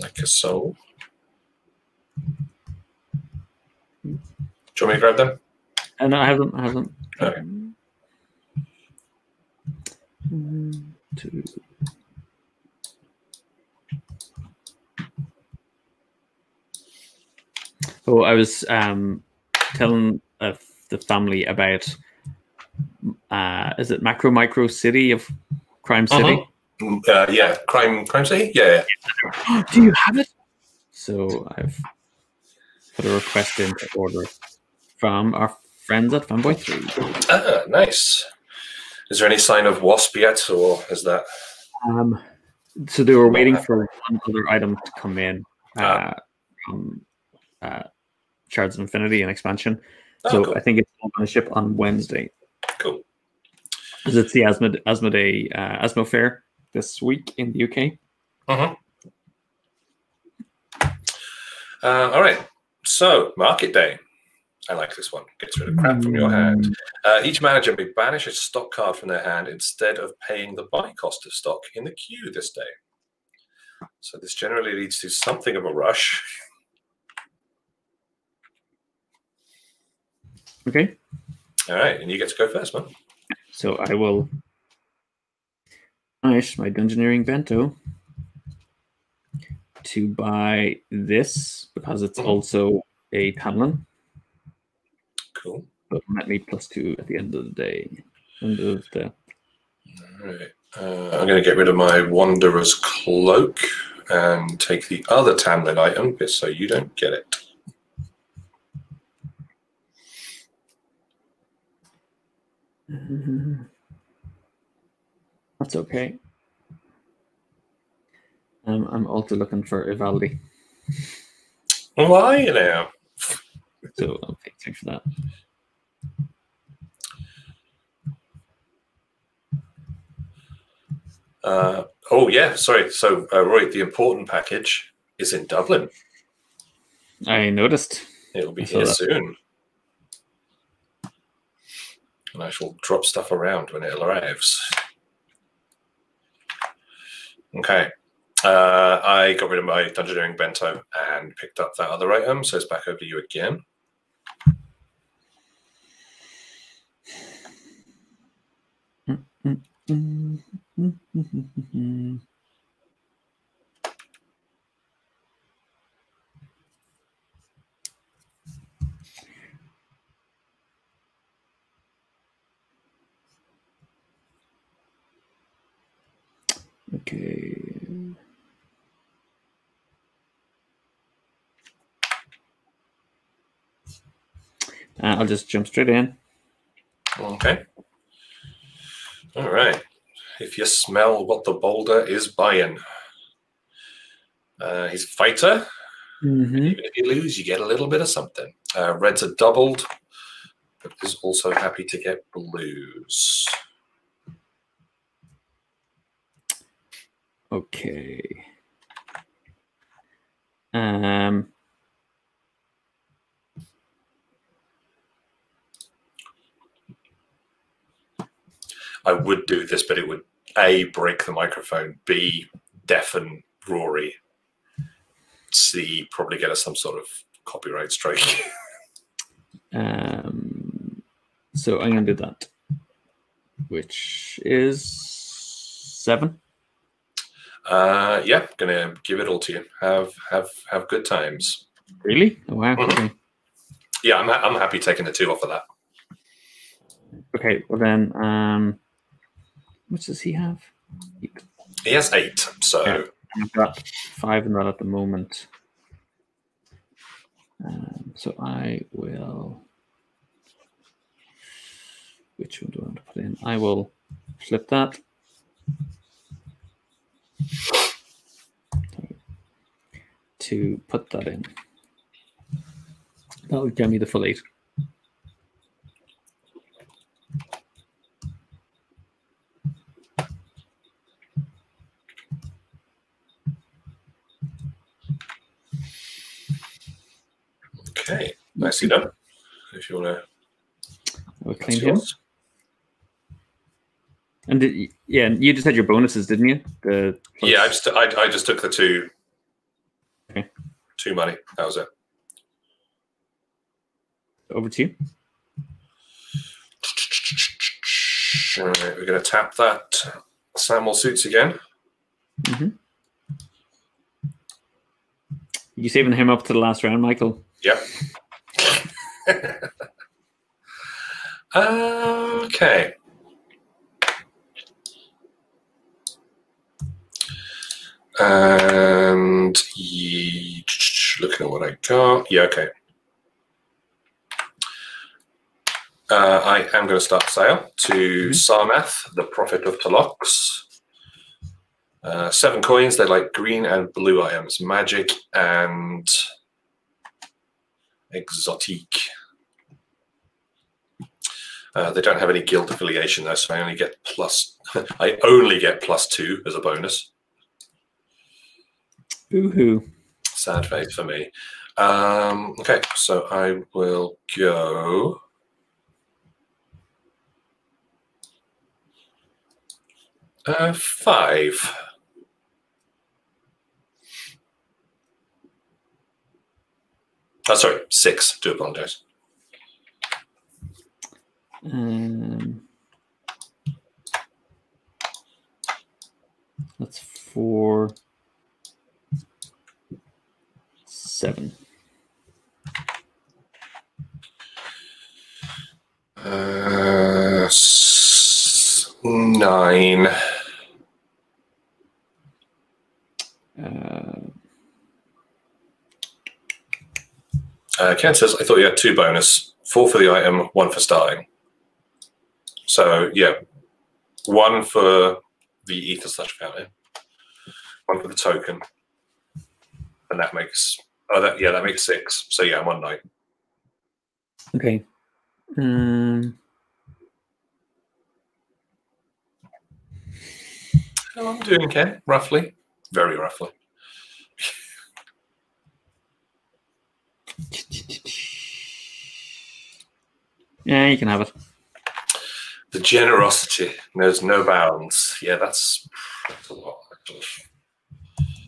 Speaker 1: Like a soul. Do you want me to grab them?
Speaker 2: Uh, no, I haven't. I haven't.
Speaker 1: Okay.
Speaker 2: One, two. Oh, I was um, telling uh, the family about uh, is it Macro Micro City of Crime City?
Speaker 1: Uh-huh. Uh, yeah, crime, crime city. Yeah, yeah.
Speaker 2: Do you have it? So I've put a request in to order from our friends at Fanboy Three.
Speaker 1: Ah, nice. Is there any sign of wasp yet, or is that?
Speaker 2: Um, so they were waiting for one other item to come in uh,
Speaker 1: Ah.
Speaker 2: from uh, Shards of Infinity and expansion.
Speaker 1: Oh,
Speaker 2: so
Speaker 1: cool.
Speaker 2: I think it's going to ship on Wednesday.
Speaker 1: Cool.
Speaker 2: Because it's the Asmode Asmodee uh, Asmo Fair this week in the UK.
Speaker 1: Uh, all right. So, market day. I like this one. Gets rid of crap from your hand. Uh, each manager may banish a stock card from their hand instead of paying the buy cost of stock in the queue this day. So, this generally leads to something of a rush.
Speaker 2: Okay,
Speaker 1: All right. And you get to go first, man.
Speaker 2: so I will finish my Dungeoneering Bento to buy this because it's
Speaker 1: Mhm.
Speaker 2: also a Tamlin.
Speaker 1: Cool.
Speaker 2: but net me plus two at the end of the day. End of the
Speaker 1: All right. Uh, I'm going to get rid of my Wanderer's Cloak and take the other Tamlin item just so you don't get it.
Speaker 2: That's okay. Um, I'm also looking for Ivaldi,
Speaker 1: Why, you know?
Speaker 2: So I'll thanks for that.
Speaker 1: Uh, oh, yeah. Sorry. So, uh, Roy, the important package is in Dublin.
Speaker 2: I noticed.
Speaker 1: It'll be here
Speaker 2: that.
Speaker 1: soon. And I shall drop stuff around when it arrives. Okay. Uh, I got rid of my Dungeoneering Bento and picked up that other item, so it's back over to you again.
Speaker 2: Okay. Uh, I'll just jump straight in.
Speaker 1: Okay. All right. If you smell what the boulder is buying, uh, he's a fighter.
Speaker 2: Mm-hmm.
Speaker 1: Even if you lose, you get a little bit of something. Uh, reds are doubled, but is also happy to get blues.
Speaker 2: Okay. Um.
Speaker 1: I would do this, but it would A, break the microphone, B, deafen Rory, C, probably get us some sort of copyright strike.
Speaker 2: Um, so I'm gonna do that, which is seven.
Speaker 1: uh, yeah, gonna give it all to you. Have have have good times.
Speaker 2: Really? Oh, wow.
Speaker 1: Mhm.
Speaker 2: Okay.
Speaker 1: Yeah, I'm, ha- I'm happy taking the two off of that.
Speaker 2: Okay. Well then, um, what does he have? Eight.
Speaker 1: He has eight, so
Speaker 2: Yeah. I've got five in that at the moment. Um, so I will. Which one do I want to put in? I will flip that. To put that in. That will give me the full eight.
Speaker 1: okay, nicely done. If you want
Speaker 2: I will
Speaker 1: to,
Speaker 2: claim him. And did, yeah, you just had your bonuses, didn't you? The
Speaker 1: Yeah, I just I, I just took the two,
Speaker 2: Okay.
Speaker 1: two money. That was it.
Speaker 2: over to you.
Speaker 1: All right, we're going to tap that Samuel suits again.
Speaker 2: Mm-hmm. You saving him up to the last round, Michael?
Speaker 1: Yep. Okay. And ye, looking at what I got. Yeah, okay. Uh, I am going to start sale to Sarnath, the Prophet of Talox. Uh, seven coins. They like green and blue items, magic and exotique. Uh, they don't have any guild affiliation though, so I only get plus. I only get plus two as a bonus.
Speaker 2: Ooh,
Speaker 1: Sad face for me. Um, okay, so I will go. Uh, five. Oh, sorry, six. Do apologize.
Speaker 2: Um, that's four, seven.
Speaker 1: Uh, nine.
Speaker 2: Uh,
Speaker 1: Uh, Ken says, I thought you had two bonus, four for the item, one for starting. So, yeah, one for the Ether Slush Fountain, one for the token, and that makes, oh, that, yeah, that makes six. So, yeah, one night.
Speaker 2: okay. Um,
Speaker 1: How I'm doing, Ken, roughly? Very roughly.
Speaker 2: Yeah, you can have it.
Speaker 1: The generosity knows no bounds. Yeah, that's, that's a lot. actually.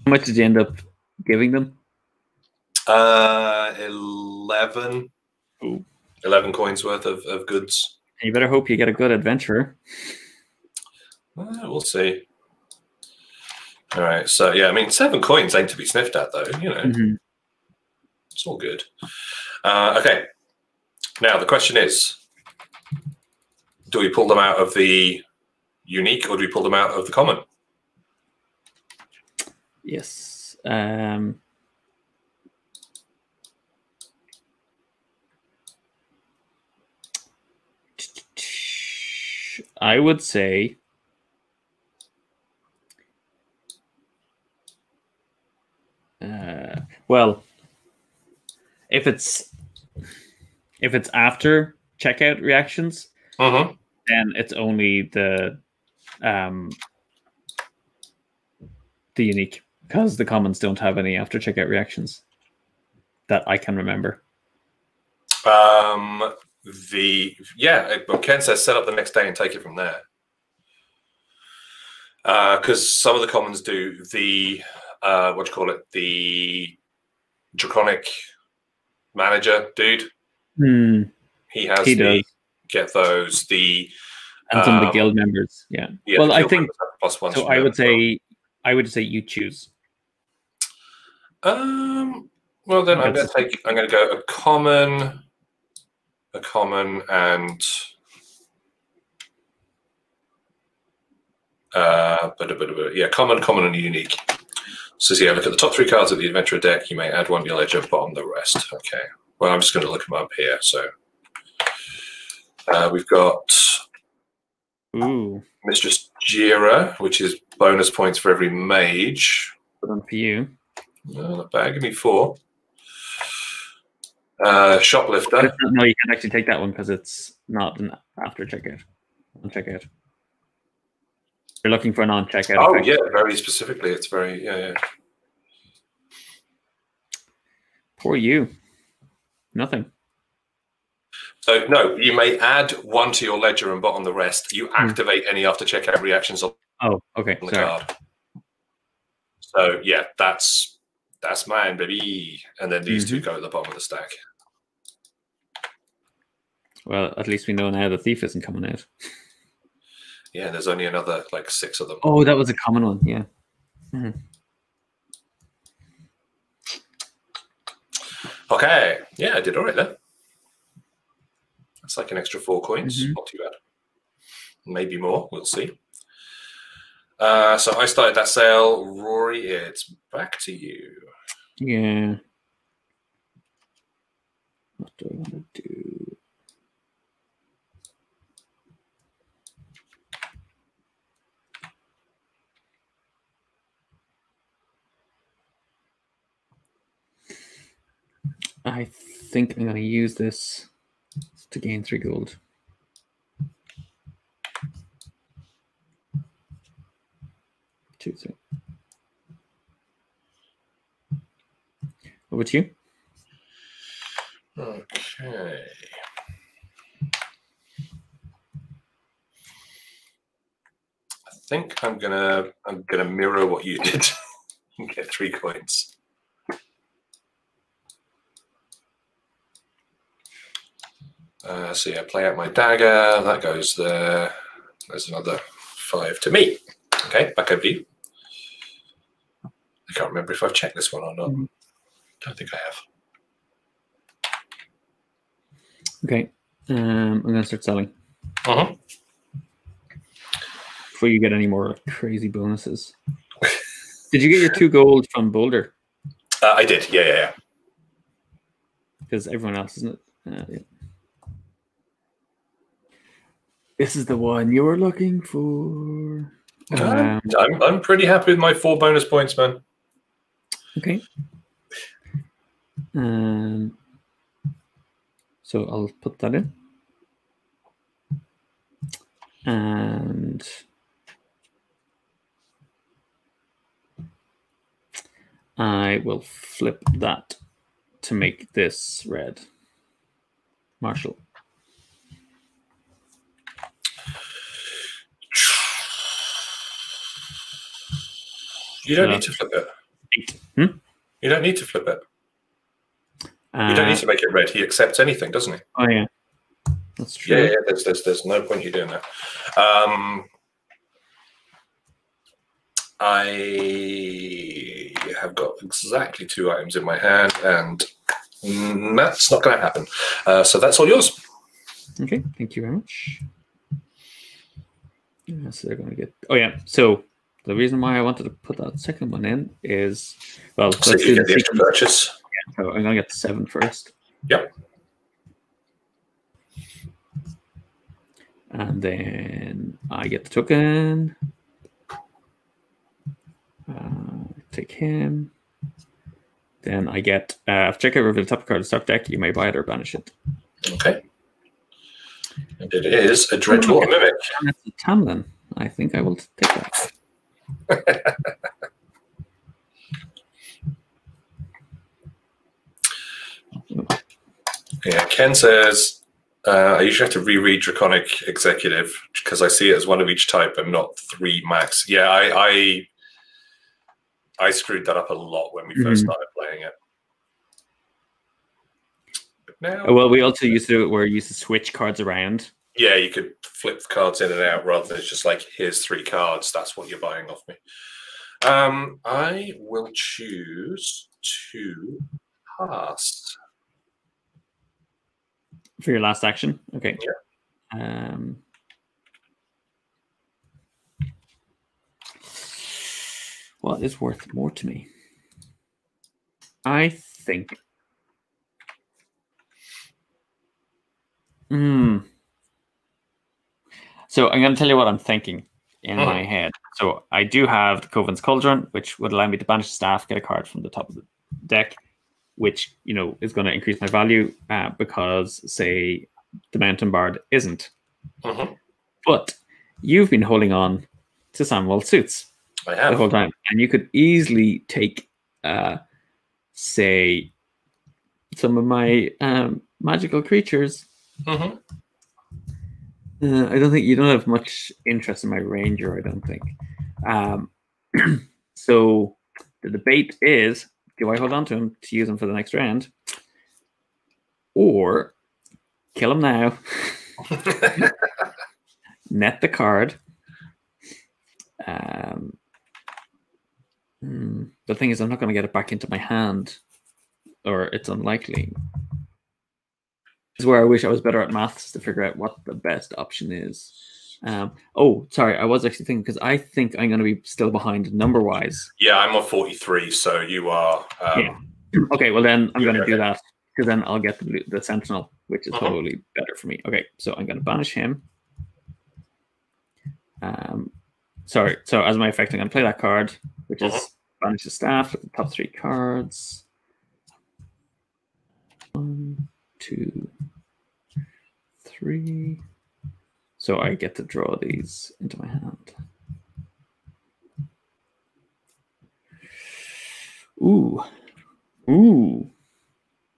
Speaker 2: How much did you end up giving them?
Speaker 1: Uh, 11,
Speaker 2: Ooh.
Speaker 1: 11 coins worth of, of goods.
Speaker 2: You better hope you get a good adventurer.
Speaker 1: Uh, we'll see. All right. So yeah, I mean, seven coins ain't to be sniffed at, though. You know,
Speaker 2: Mhm.
Speaker 1: It's all good. Uh, okay. Now the question is: Do we pull them out of the unique, or do we pull them out of the common?
Speaker 2: Yes. Um, I would say uh, well if it's if it's after checkout reactions
Speaker 1: Mm-hmm.
Speaker 2: then it's only the um the unique because the commons don't have any after checkout reactions that I can remember.
Speaker 1: Um, the yeah, well, Ken says set up the next day and take it from there. Because some of the commons do the uh, what do you call it? The draconic manager dude. He has
Speaker 2: He
Speaker 1: the get those. The
Speaker 2: And some of the
Speaker 1: Um,
Speaker 2: guild members, yeah.
Speaker 1: yeah,
Speaker 2: well, I think
Speaker 1: plus ones
Speaker 2: so. I would
Speaker 1: as well.
Speaker 2: say, I would say you choose.
Speaker 1: Um. Well, then I'm going to take. I'm going to go a common, a common, and uh, but, but, but, yeah, common, common, and unique. So, yeah, look at the top three cards of the adventurer deck. You may add one to your ledger, bottom the rest. Okay. Well, I'm just going to look them up here. So, uh, we've got
Speaker 2: Ooh,
Speaker 1: Mistress Jira, which is bonus points for every mage.
Speaker 2: put on for you.
Speaker 1: No, not bad. Give me four. Uh, shoplifter.
Speaker 2: But it's not- no, you can actually take that one because it's not an after checkout. On checkout. You're looking for a non-checkout.
Speaker 1: Oh
Speaker 2: effect.
Speaker 1: yeah, very specifically. It's very yeah yeah.
Speaker 2: Poor you. Nothing.
Speaker 1: So no, you may add one to your ledger and bot on the rest. You hmm. activate any after checkout reactions on
Speaker 2: Oh, okay.
Speaker 1: the
Speaker 2: Sorry.
Speaker 1: card. So yeah, that's that's mine, baby. And then these two mm-hmm. go at the bottom of the stack.
Speaker 2: Well, at least we know now the thief isn't coming out.
Speaker 1: Yeah, there's only another like six of them.
Speaker 2: Oh, that was a common one. Yeah. Mhm.
Speaker 1: Okay, yeah, I did all right then. That's like an extra four coins.
Speaker 2: Mhm.
Speaker 1: Not too bad. Maybe more. We'll see. Uh, so I started that sale. Rory, it's back to you.
Speaker 2: Yeah. What do I want to do? I think I'm going to use this to gain three gold. Two, three. What about you?
Speaker 1: Okay. I think I'm gonna I'm gonna mirror what you did and get three coins. Uh, so yeah, play out my dagger. That goes there. There's another five to me. Okay, back over to you. I can't remember if I've checked this one or not.
Speaker 2: Mhm.
Speaker 1: Don't think I have.
Speaker 2: Okay. Um, I'm going to start selling
Speaker 1: Uh-huh.
Speaker 2: before you get any more crazy bonuses. Did you get your two gold from Boulder?
Speaker 1: Uh, I did. Yeah, yeah, yeah.
Speaker 2: Because everyone else isn't it? Uh, yeah. This is the one you were looking for. Um,
Speaker 1: I'm, I'm pretty happy with my four bonus points, man.
Speaker 2: okay. Um, so I'll put that in. And I will flip that to make this red. Marshall.
Speaker 1: You don't need to flip it.
Speaker 2: Hmm?
Speaker 1: You don't need to flip it.
Speaker 2: Uh,
Speaker 1: You don't need to make it red. He accepts anything, doesn't he?
Speaker 2: Oh yeah, that's true.
Speaker 1: Yeah, yeah. There's, there's, there's no point you doing that. Um, I have got exactly two items in my hand, and that's not going to happen. Uh, so that's all yours.
Speaker 2: Okay, thank you very much. Yeah, so they're going to get. Oh yeah, so the reason why I wanted to put that second one in is well,
Speaker 1: So
Speaker 2: let's do the
Speaker 1: the extra purchase.
Speaker 2: So I'm going to get the seven first.
Speaker 1: Yep.
Speaker 2: And then I get the token. Uh, take him. Then I get uh, check out reveal top card of stock deck, you may buy it or banish it.
Speaker 1: Okay. And it is a Mimic.
Speaker 2: And that's a Tamlin. I think I will take that.
Speaker 1: Yeah, Ken says uh, I usually have to reread Draconic Executive because I see it as one of each type and not three max. Yeah, I I, I screwed that up a lot when we first
Speaker 2: Mhm.
Speaker 1: started playing it. Now,
Speaker 2: Well, we also used to do it where you used to switch cards around.
Speaker 1: Yeah, you could flip the cards in and out rather than it's just like here's three cards. That's what you're buying off me. Um, I will choose to pass.
Speaker 2: for your last action. Okay.
Speaker 1: Yeah.
Speaker 2: Um, what is worth more to me? I think. Hmm. So I'm going to tell you what I'm thinking in
Speaker 1: Mhm.
Speaker 2: my head. So I do have the Coven's Cauldron, which would allow me to banish the staff, get a card from the top of the deck, which you know is going to increase my value uh, because, say, the Mountain Bard isn't.
Speaker 1: Mhm.
Speaker 2: But you've been holding on to Samuel suits
Speaker 1: I
Speaker 2: the
Speaker 1: have.
Speaker 2: whole time, and you could easily take, uh, say, some of my um, magical creatures.
Speaker 1: Mhm.
Speaker 2: Uh, I don't think you don't have much interest in my ranger. I don't think. Um, so the debate is: Do I hold on to him to use him for the next round, or kill him now. Net the card. Um, hmm, the thing is, I'm not going to get it back into my hand, or it's unlikely. This is where I wish I was better at maths to figure out what the best option is. Um, oh, sorry, I was actually thinking because I think I'm going to be still behind number wise.
Speaker 1: Yeah, I'm on 43, so you are. Um,
Speaker 2: Yeah. Okay, well then I'm going to do that because then I'll get the, the Sentinel, which is probably better for me. Okay, so I'm going to banish him. Um, sorry, so as my effect, I'm going to play that card, which is
Speaker 1: Mhm.
Speaker 2: banish the staff with the top three cards. One, two, three. So I get to draw these into my hand. Ooh. Ooh.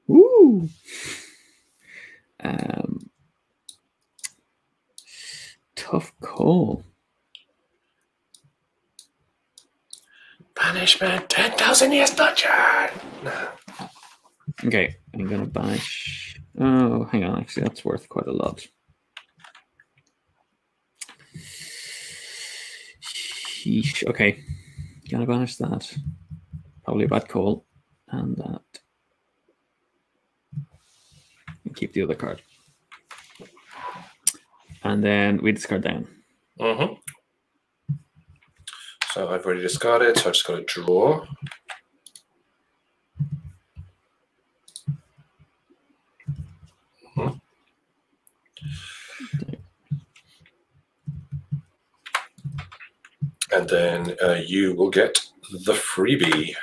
Speaker 2: Ooh. Um, tough call.
Speaker 1: Banishment, 10,000 years dungeon.
Speaker 2: Okay, I'm gonna banish. Oh, hang on. Actually, that's worth quite a lot. Sheesh. Okay, gonna banish that. Probably a bad call, and that. And keep the other card. And then we discard down.
Speaker 1: Mm-hmm. So I've already discarded, so I've just got to draw. And then uh, you will get the freebie.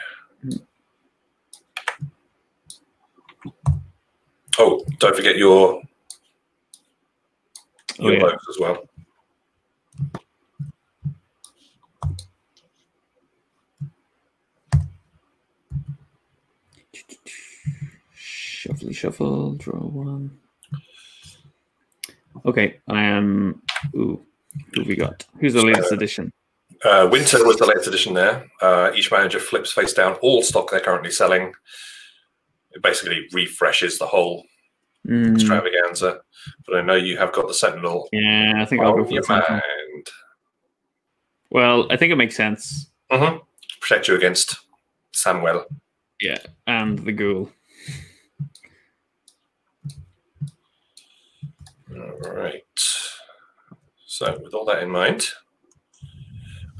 Speaker 1: Oh, don't forget your,
Speaker 2: Oh,
Speaker 1: your
Speaker 2: yeah.
Speaker 1: logos as well.
Speaker 2: Shuffly shuffle, draw one. Okay, I am. Ooh, who we got? Who's the latest edition?
Speaker 1: Uh, Winter was the latest edition there. Uh, each manager flips face down all stock they're currently selling. It basically refreshes the whole
Speaker 2: Mm,
Speaker 1: extravaganza. But I know you have got the Sentinel
Speaker 2: yeah, I think I'll go for the Sentinel.
Speaker 1: mind.
Speaker 2: Well, I think it makes sense.
Speaker 1: hmm Protect you against Samuel.
Speaker 2: Yeah, and the ghoul.
Speaker 1: All right. So, with all that in mind,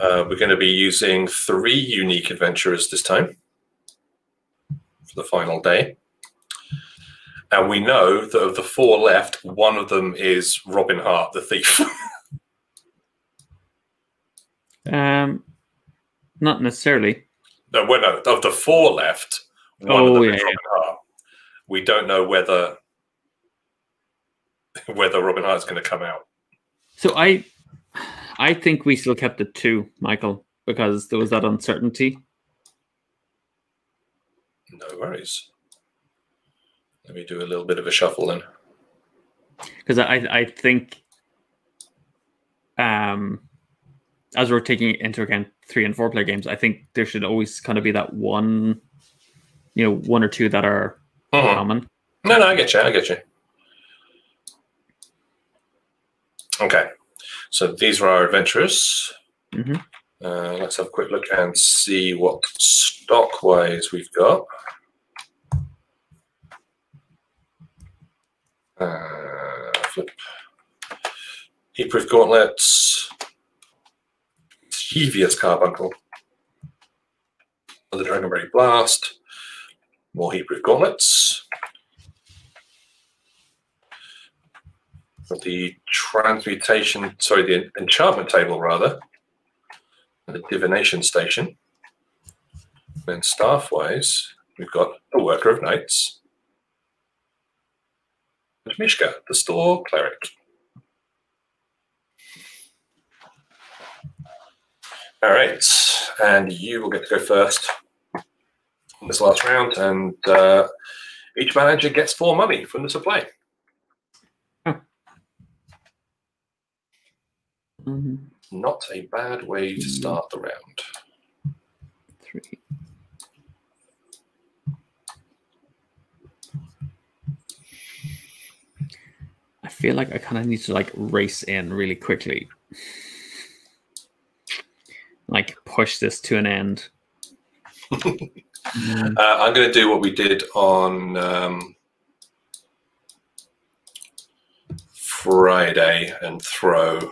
Speaker 1: uh, we're going to be using three unique adventurers this time for the final day. And we know that of the four left, one of them is Robin Hart, the thief.
Speaker 2: Um, not necessarily.
Speaker 1: no, well, no, of the four left, one
Speaker 2: Oh,
Speaker 1: of them
Speaker 2: yeah,
Speaker 1: is
Speaker 2: yeah.
Speaker 1: Robin Hart. We don't know whether whether Robin Hart's going to come out.
Speaker 2: So I, I think we still kept it two, Michael, because there was that uncertainty.
Speaker 1: No worries. Let me do a little bit of a shuffle then.
Speaker 2: because I I think um as we're taking into account three and four player games, I think there should always kind of be that one, you know, one or two that are
Speaker 1: Mhm.
Speaker 2: common.
Speaker 1: No, no, I get you. I get you. Okay, so these are our adventurers.
Speaker 2: Mhm.
Speaker 1: Uh, let's have a quick look and see what stock wise we've got. Uh, flip. Heat proof gauntlets. Devious carbuncle. The Dragonberry Blast. More heat proof gauntlets. The transmutation, sorry, the enchantment table rather, the divination station. Then staff wise, we've got a worker of knights, and Mishka, the store cleric. All right, and you will get to go first on this last round, and uh, each manager gets four money from the supply.
Speaker 2: Um,
Speaker 1: Not a bad way to start the round.
Speaker 2: three. I feel like I kind of need to like race in really quickly. Like push this to an end.
Speaker 1: Uh, I'm going to do what we did on um, Friday and throw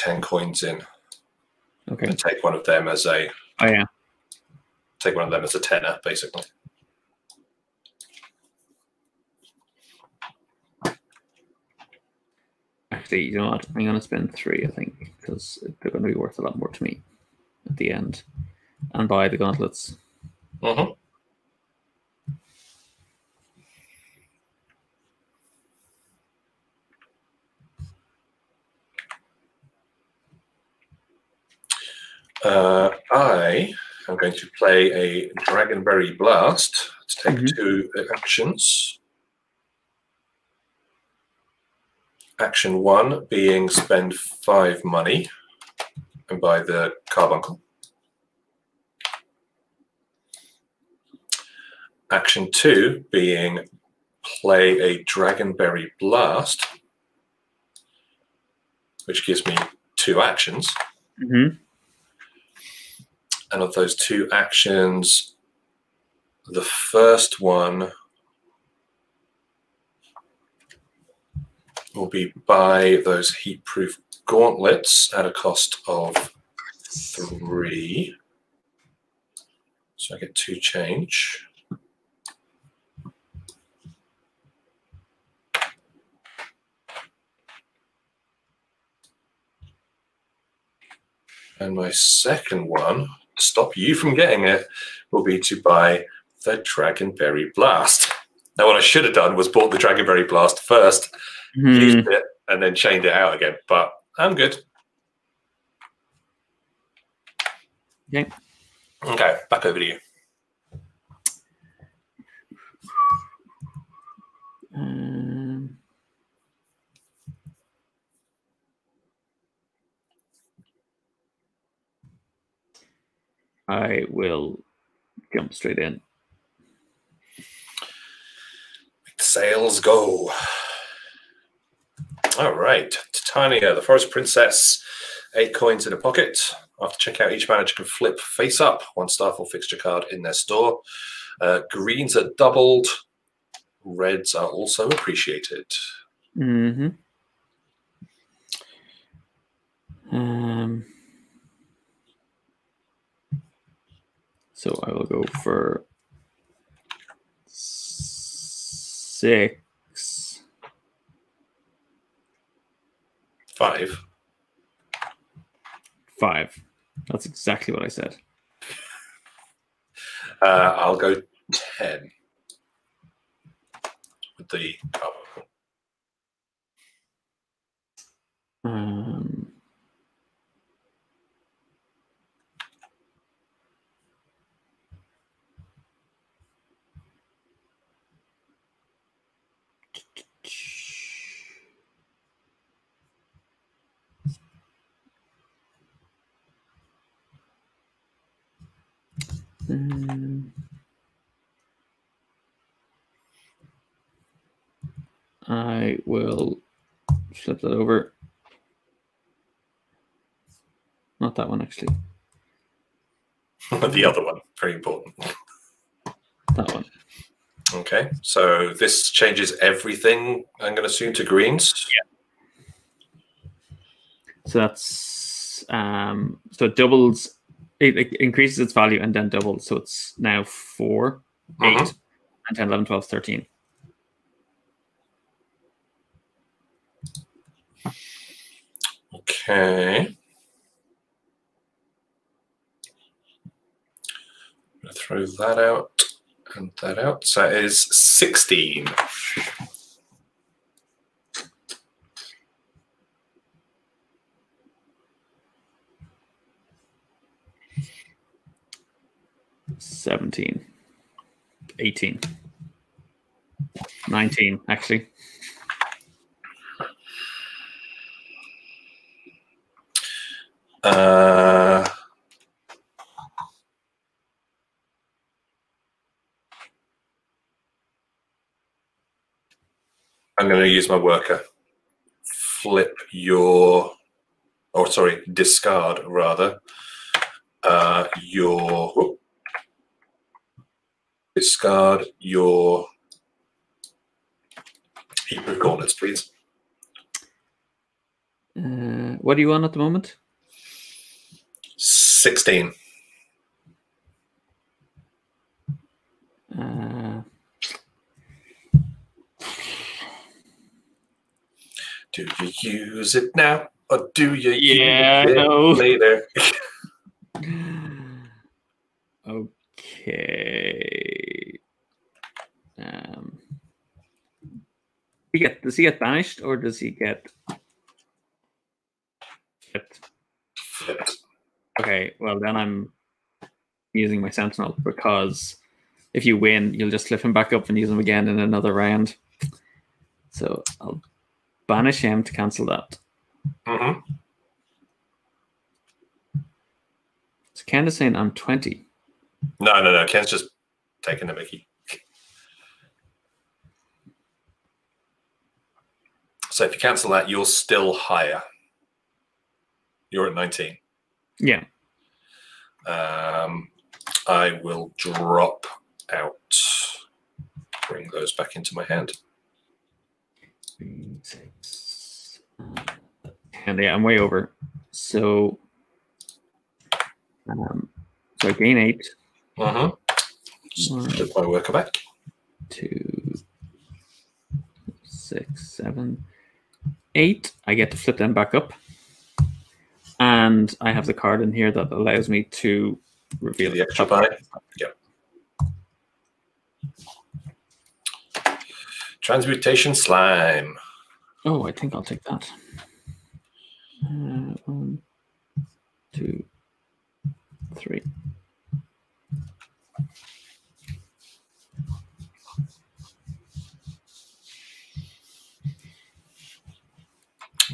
Speaker 1: 10 coins in
Speaker 2: Okay.
Speaker 1: and take one of them as a
Speaker 2: Oh yeah.
Speaker 1: take one of them as a tenner, basically.
Speaker 2: Actually, you know what? I'm gonna spend three, I think, because they're gonna be worth a lot more to me at the end. And buy the gauntlets.
Speaker 1: Mhm. Uh, I am going to play a Dragonberry Blast to take
Speaker 2: Mhm.
Speaker 1: two actions. Action one being spend five money and buy the carbuncle. Action two being play a Dragonberry Blast, which gives me two actions.
Speaker 2: Mm-hmm.
Speaker 1: And of those two actions, the first one will be buy those heat proof gauntlets at a cost of three. So I get two change. And my second one, stop you from getting it, will be to buy the Dragonberry Blast. Now, what I should have done was bought the Dragonberry Blast first,
Speaker 2: Mm-hmm.
Speaker 1: used it, and then chained it out again. But I'm good.
Speaker 2: Okay.
Speaker 1: Okay, back over to you.
Speaker 2: Um, I will jump straight in.
Speaker 1: Sales go. All right, Titania, the Forest Princess, eight coins in a pocket. After checkout, each manager can flip face up one staff or fixture card in their store. Uh, greens are doubled. Reds are also appreciated.
Speaker 2: Mm-hmm. Um, so I will go for six.
Speaker 1: Five.
Speaker 2: Five. That's exactly what I said.
Speaker 1: Uh, I'll go ten with the carbuncle.
Speaker 2: Um, um, I will flip that over. Not that one, actually.
Speaker 1: the other one, very important.
Speaker 2: That one.
Speaker 1: Okay, so this changes everything. I'm going to assume to greens. Yeah.
Speaker 2: So that's um so it doubles it, it increases its value and then doubles. So it's now 4 8
Speaker 1: Mhm.
Speaker 2: and 10, 11, 12, 13.
Speaker 1: Okay. I'm throw that out and that out. So that is 16.
Speaker 2: Seventeen, eighteen, nineteen. actually.
Speaker 1: Uh, I'm going to use my worker. Flip your, or sorry, discard rather, uh, your. Discard your heap of gauntlets, please.
Speaker 2: Uh, what do you want at the moment?
Speaker 1: 16.
Speaker 2: Uh,
Speaker 1: Do you use it now or do you
Speaker 2: Yeah,
Speaker 1: use it
Speaker 2: no.
Speaker 1: later?
Speaker 2: okay. He get does he get banished or does he get? flipped? Okay, well then I'm using my sentinel because if you win, you'll just flip him back up and use him again in another round. So I'll banish him to cancel that.
Speaker 1: Mhm.
Speaker 2: So Ken is saying I'm 20.
Speaker 1: No, no, no. Ken's just taking the Mickey. So if you cancel that, you're still higher. You're at 19.
Speaker 2: Yeah.
Speaker 1: Um, I will drop out. Bring those back into my hand.
Speaker 2: Three, six, and yeah, I'm way over. So, um, so I gain eight,
Speaker 1: Mm-hmm.
Speaker 2: One.
Speaker 1: Put my worker back.
Speaker 2: two, six, seven, eight. I get to flip them back up, and I have the card in here that allows me to reveal
Speaker 1: The extra buy. Yep. Transmutation slime.
Speaker 2: Oh, I think I'll take that. Uh, one, two, three.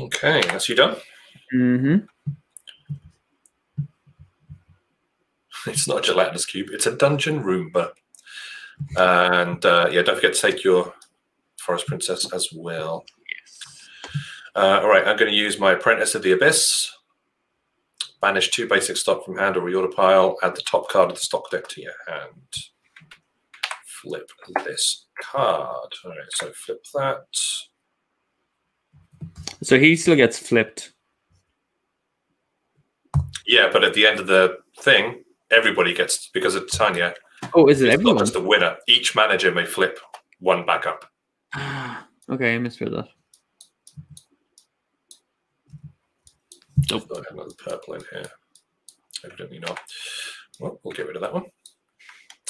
Speaker 1: Okay, that's you done.
Speaker 2: Mm-hmm.
Speaker 1: It's not a gelatinous cube. It's a dungeon Roomba. And uh, yeah, don't forget to take your forest princess as well. Uh, all right, I'm going to use my apprentice of the abyss. Banish two basic stock from hand or reorder pile. Add the top card of the stock deck to your hand. Flip this card. All right, so flip that.
Speaker 2: So he still gets flipped.
Speaker 1: Yeah, but at the end of the thing, everybody gets because of Tanya.
Speaker 2: Oh, is it everyone?
Speaker 1: not just the winner. Each manager may flip one back up.
Speaker 2: Ah, okay, I misread that.
Speaker 1: Oh, I have another purple in here. Evidently not. Well, we'll get rid of that one.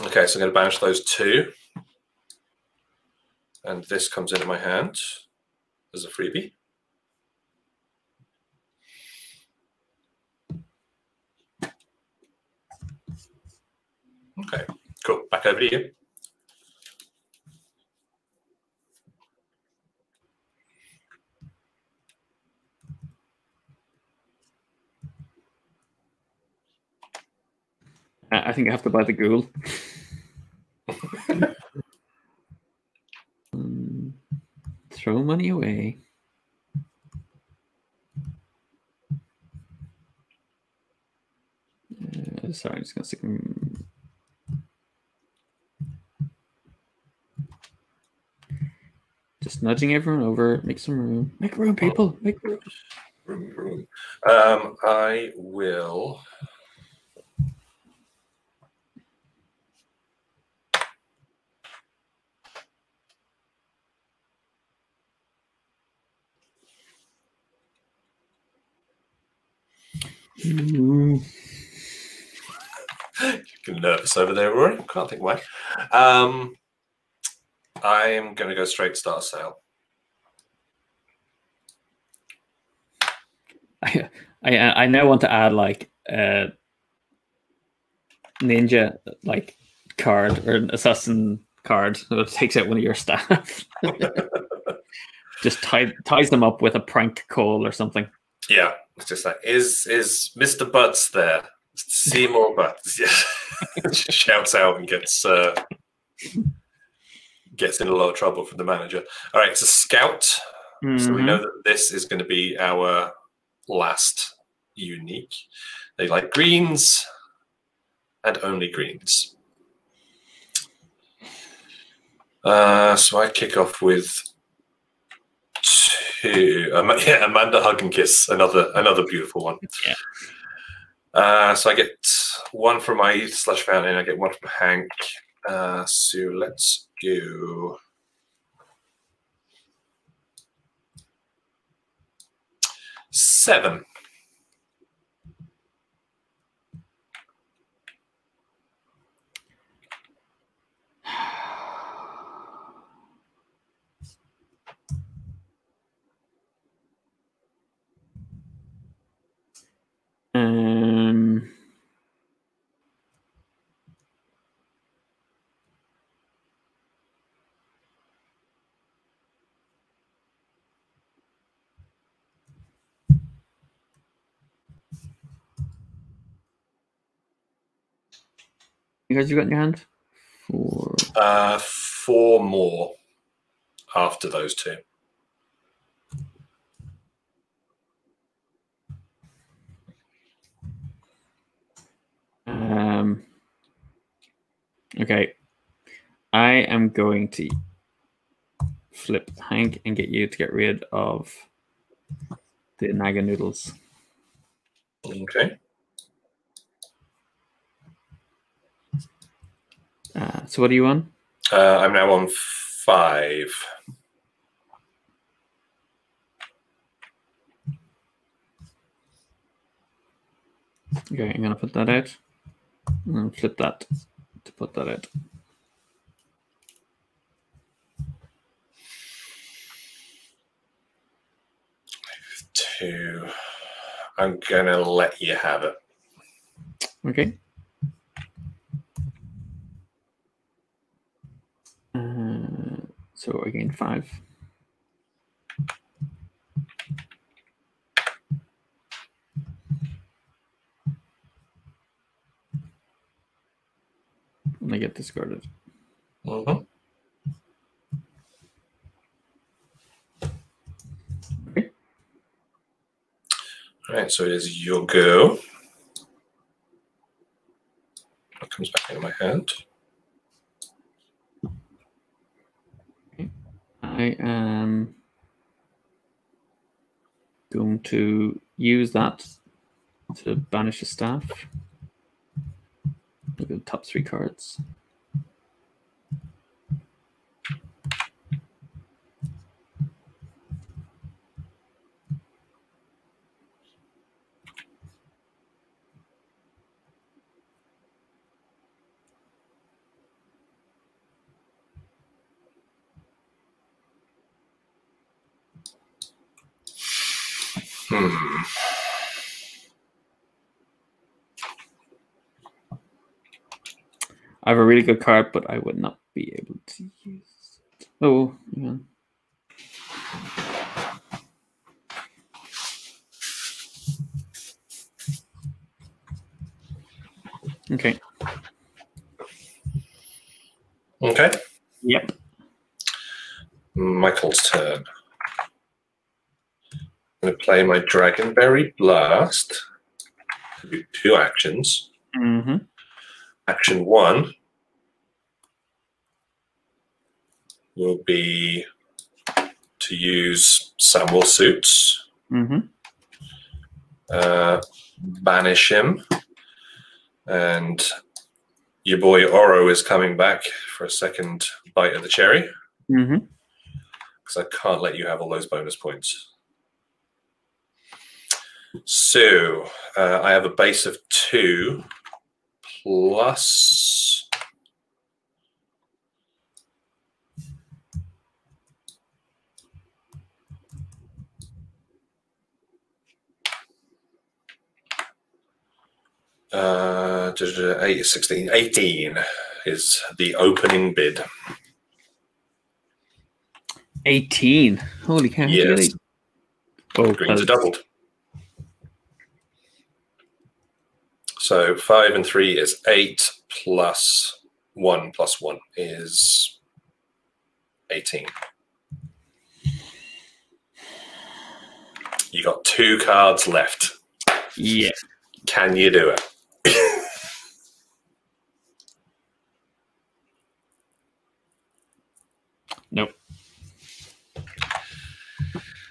Speaker 1: Okay, so I'm going to banish those two. And this comes into my hand as a freebie. Okay, cool. Back over to you.
Speaker 2: I I think I have to buy the ghoul. Um, throw money away. Uh, sorry, I'm just gonna stick. Just nudging everyone over. Make some room. Make room, people. Make room.
Speaker 1: Room, room. Um, I will.
Speaker 2: Ooh.
Speaker 1: You're nervous over there, Rory. Can't think why. Um, I am going to go straight start sale.
Speaker 2: I, I I now want to add like a ninja like card or an assassin card that takes out one of your staff. Just tie, ties them up with a prank call or something.
Speaker 1: Yeah, it's just like is is Mr. Butts there? Seymour Butts. Yeah. Shouts out and gets uh, gets in a lot of trouble from the manager. All right, it's a scout. Mm-hmm. So we know that this is going to be our last unique. They like greens and only greens. Uh, so I kick off with two. Um, yeah, Amanda Hug and Kiss, another another beautiful one.
Speaker 2: Yeah.
Speaker 1: Uh, so I get one from my slush fountain. I get one from Hank. Uh, so let's go. Seven.
Speaker 2: Um, you guys, you got in your hand?
Speaker 1: Four. Uh, four more after those two.
Speaker 2: Um, okay. I am going to flip Hank and get you to get rid of the Naga noodles.
Speaker 1: Okay.
Speaker 2: Uh, so what are you on?
Speaker 1: Uh, I'm now on five.
Speaker 2: Okay, I'm gonna put that out. And flip that to put that out.
Speaker 1: Two. I'm gonna let you have it.
Speaker 2: Okay. Uh, so again, five. and they get discarded.
Speaker 1: Mm-hmm. Okay. All right, so it is your go. It comes back into my hand.
Speaker 2: I am going to use that to banish a staff. Look at the top three cards.
Speaker 1: Hmm.
Speaker 2: I have a really good card, but I would not be able to use it. Oh, yeah. Okay.
Speaker 1: Okay.
Speaker 2: Yep.
Speaker 1: Michael's turn. Going to play my Dragonberry Blast. Do two actions.
Speaker 2: Mm-hmm.
Speaker 1: Action one will be to use Samuel Suits,
Speaker 2: mm-hmm.
Speaker 1: uh, banish him, and your boy Oro is coming back for a second bite of the cherry.
Speaker 2: Mm-hmm.
Speaker 1: Because I can't let you have all those bonus points. So uh, I have a base of two plus uh, 8, 16, 18 is the opening bid.
Speaker 2: 18. Holy cow.
Speaker 1: Yes.
Speaker 2: Really?
Speaker 1: Oh, Greens are doubled. So five and three is eight plus one plus one is 18. You got two cards left.
Speaker 2: Yeah.
Speaker 1: Can you do it?
Speaker 2: Nope.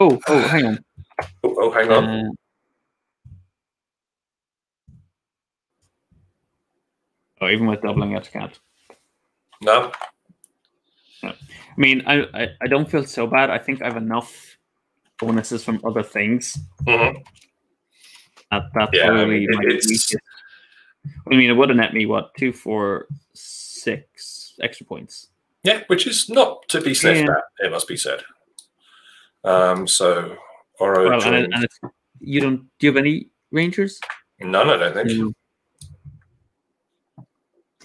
Speaker 2: Oh, oh, hang on.
Speaker 1: Oh, oh hang on.
Speaker 2: Uh, oh, even with doubling it, can't.
Speaker 1: no?
Speaker 2: I mean, I, I, I don't feel so bad. I think I have enough bonuses from other things
Speaker 1: Mhm.
Speaker 2: that that's
Speaker 1: Yeah, I
Speaker 2: probably
Speaker 1: mean, it-
Speaker 2: my
Speaker 1: it's-
Speaker 2: weakest. I mean, it would have net me what two, four, six extra points.
Speaker 1: Yeah, which is not to be sniffed
Speaker 2: Yeah.
Speaker 1: at, it must be said. Um, so, Oro
Speaker 2: Well, and, and you don't. Do you have any rangers?
Speaker 1: None, I don't think.
Speaker 2: No.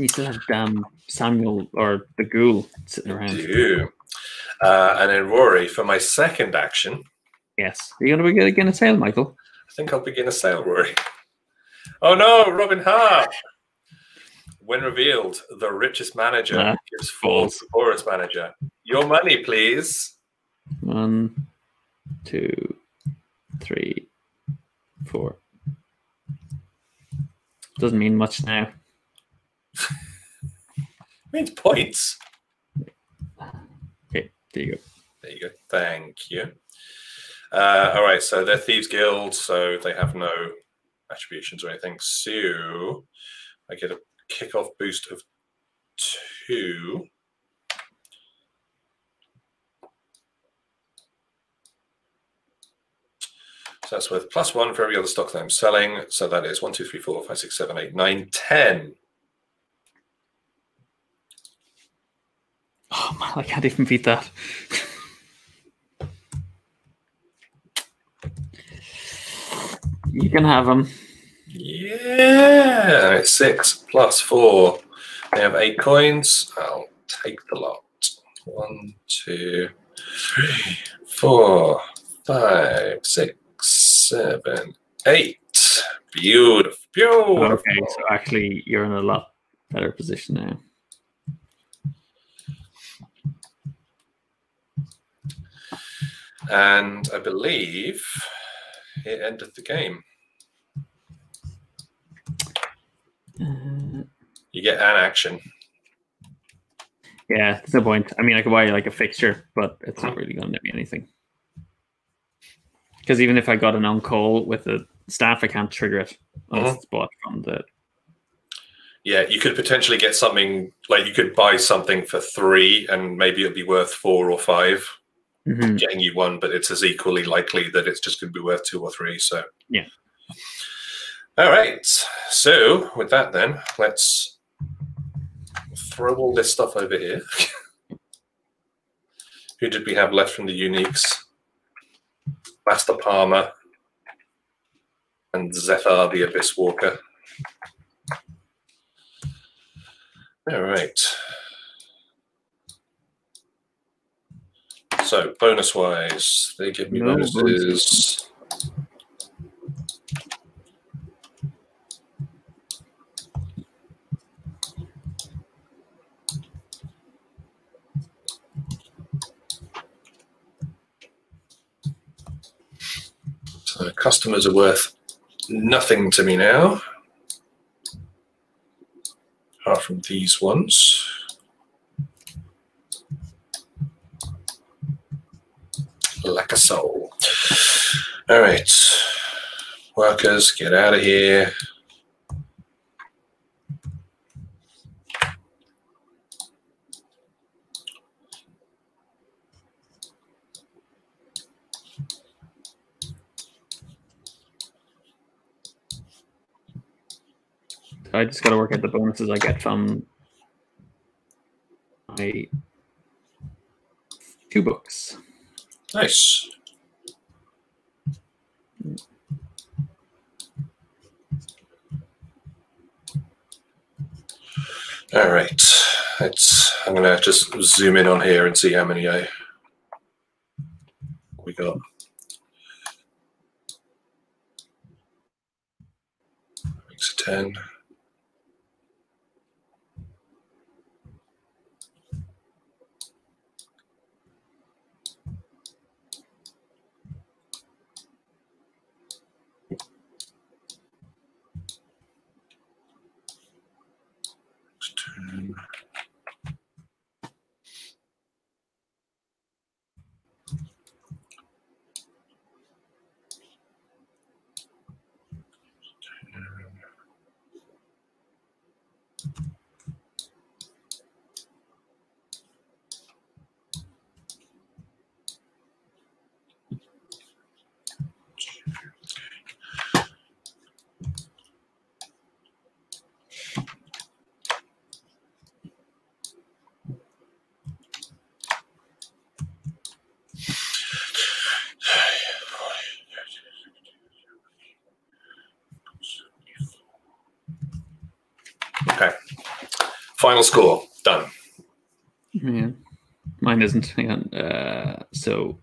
Speaker 2: You still have damn Samuel or the ghoul sitting around.
Speaker 1: Do. Uh, and then Rory, for my second action,
Speaker 2: Yes. Are you going to be getting a sale, Michael?
Speaker 1: I think I'll begin a sale, Rory. Oh no, Robin Hart! When revealed, the richest manager
Speaker 2: Ah,
Speaker 1: gives to the poorest manager. Your money, please.
Speaker 2: One, two, three, four. Doesn't mean much now.
Speaker 1: Means points.
Speaker 2: Okay, there you go.
Speaker 1: There you go. Thank you. Uh, all right, so they're Thieves Guild, so they have no attributions or anything. So I get a kickoff boost of two. So that's worth plus one for every other stock that I'm selling. So that is one, two, three, four, five, six, seven, eight, nine, ten.
Speaker 2: Oh man, I can't even beat that. you can have them.
Speaker 1: Yeah, it's six plus four. They have eight coins. I'll take the lot. One, two, three, four, five, six, seven, eight. Beautiful. Beautiful.
Speaker 2: Okay, so actually, you're in a lot better position now.
Speaker 1: And I believe it ended the game.
Speaker 2: Uh,
Speaker 1: You get an action.
Speaker 2: yeah, there's no point. I mean, I could buy like a fixture, but it's not really going to net me anything. Because even if I got an on call with the staff, I can't trigger it unless it's bought from the.
Speaker 1: Yeah, you could potentially get something like you could buy something for three and maybe it'd be worth four or five.
Speaker 2: Mhm.
Speaker 1: getting you one, but it's as equally likely that it's just going to be worth two or three. So,
Speaker 2: Yeah.
Speaker 1: All right. So, with that, then let's throw all this stuff over here. Who did we have left from the uniques? Master Palmer and Zephyr the Abyss Walker. All right. So bonus wise, they give me
Speaker 2: No
Speaker 1: bonuses. So customers are worth nothing to me now, apart from these ones. Like a soul. All right, workers, get out of here.
Speaker 2: I just got to work out the bonuses I get from my two books.
Speaker 1: Nice. All right, let's. I'm gonna just zoom in on here and see how many I we got. Makes a ten. final score done.
Speaker 2: Yeah, mine isn't. Hang on. Uh, so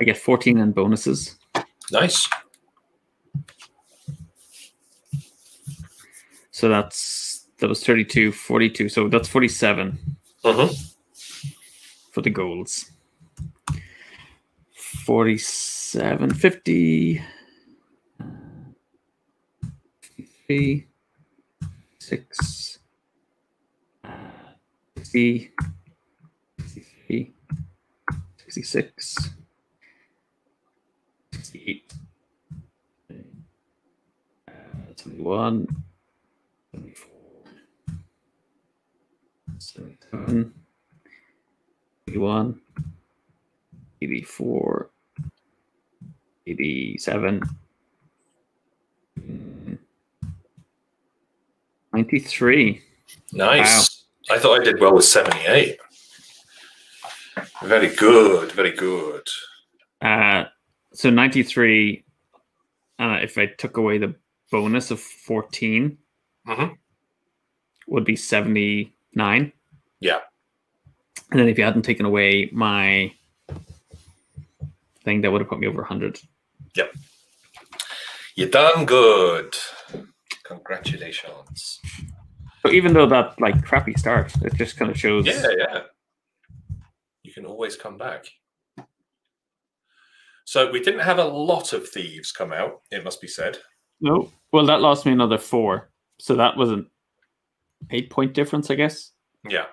Speaker 2: I get 14 and bonuses.
Speaker 1: Nice.
Speaker 2: So that's that was 32, 42. So that's 47
Speaker 1: hmm
Speaker 2: for the goals. 47, 50, 53, 6, uh, 60, 63, 66, 68, uh, 21, 74, 77, 81, 84, 87, mm, 93.
Speaker 1: Nice. I thought I did well with 78. Very good. Very good.
Speaker 2: Uh, so 93, uh, if I took away the bonus of 14,
Speaker 1: Mhm.
Speaker 2: would be 79.
Speaker 1: Yeah.
Speaker 2: And then if you hadn't taken away my thing, that would have put me over 100. Yep.
Speaker 1: You done good. Congratulations.
Speaker 2: So even though that like crappy start, it just kind of shows.
Speaker 1: Yeah, yeah. Can always come back. So we didn't have a lot of thieves come out, it must be said.
Speaker 2: No. Well, that lost me another four. So that was an eight point difference, I guess.
Speaker 1: Yeah.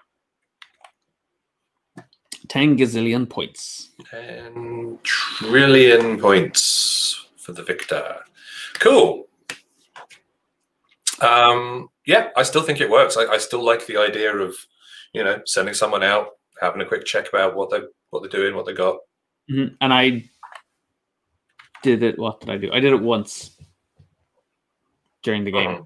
Speaker 2: 10 gazillion points.
Speaker 1: 10 trillion points for the victor. Cool. Um, yeah, I still think it works. I, I still like the idea of, you know, sending someone out, having a quick check about what they what they're doing, what they got.
Speaker 2: Mhm. And I did it. What did I do? I did it once during the game.
Speaker 1: Mhm.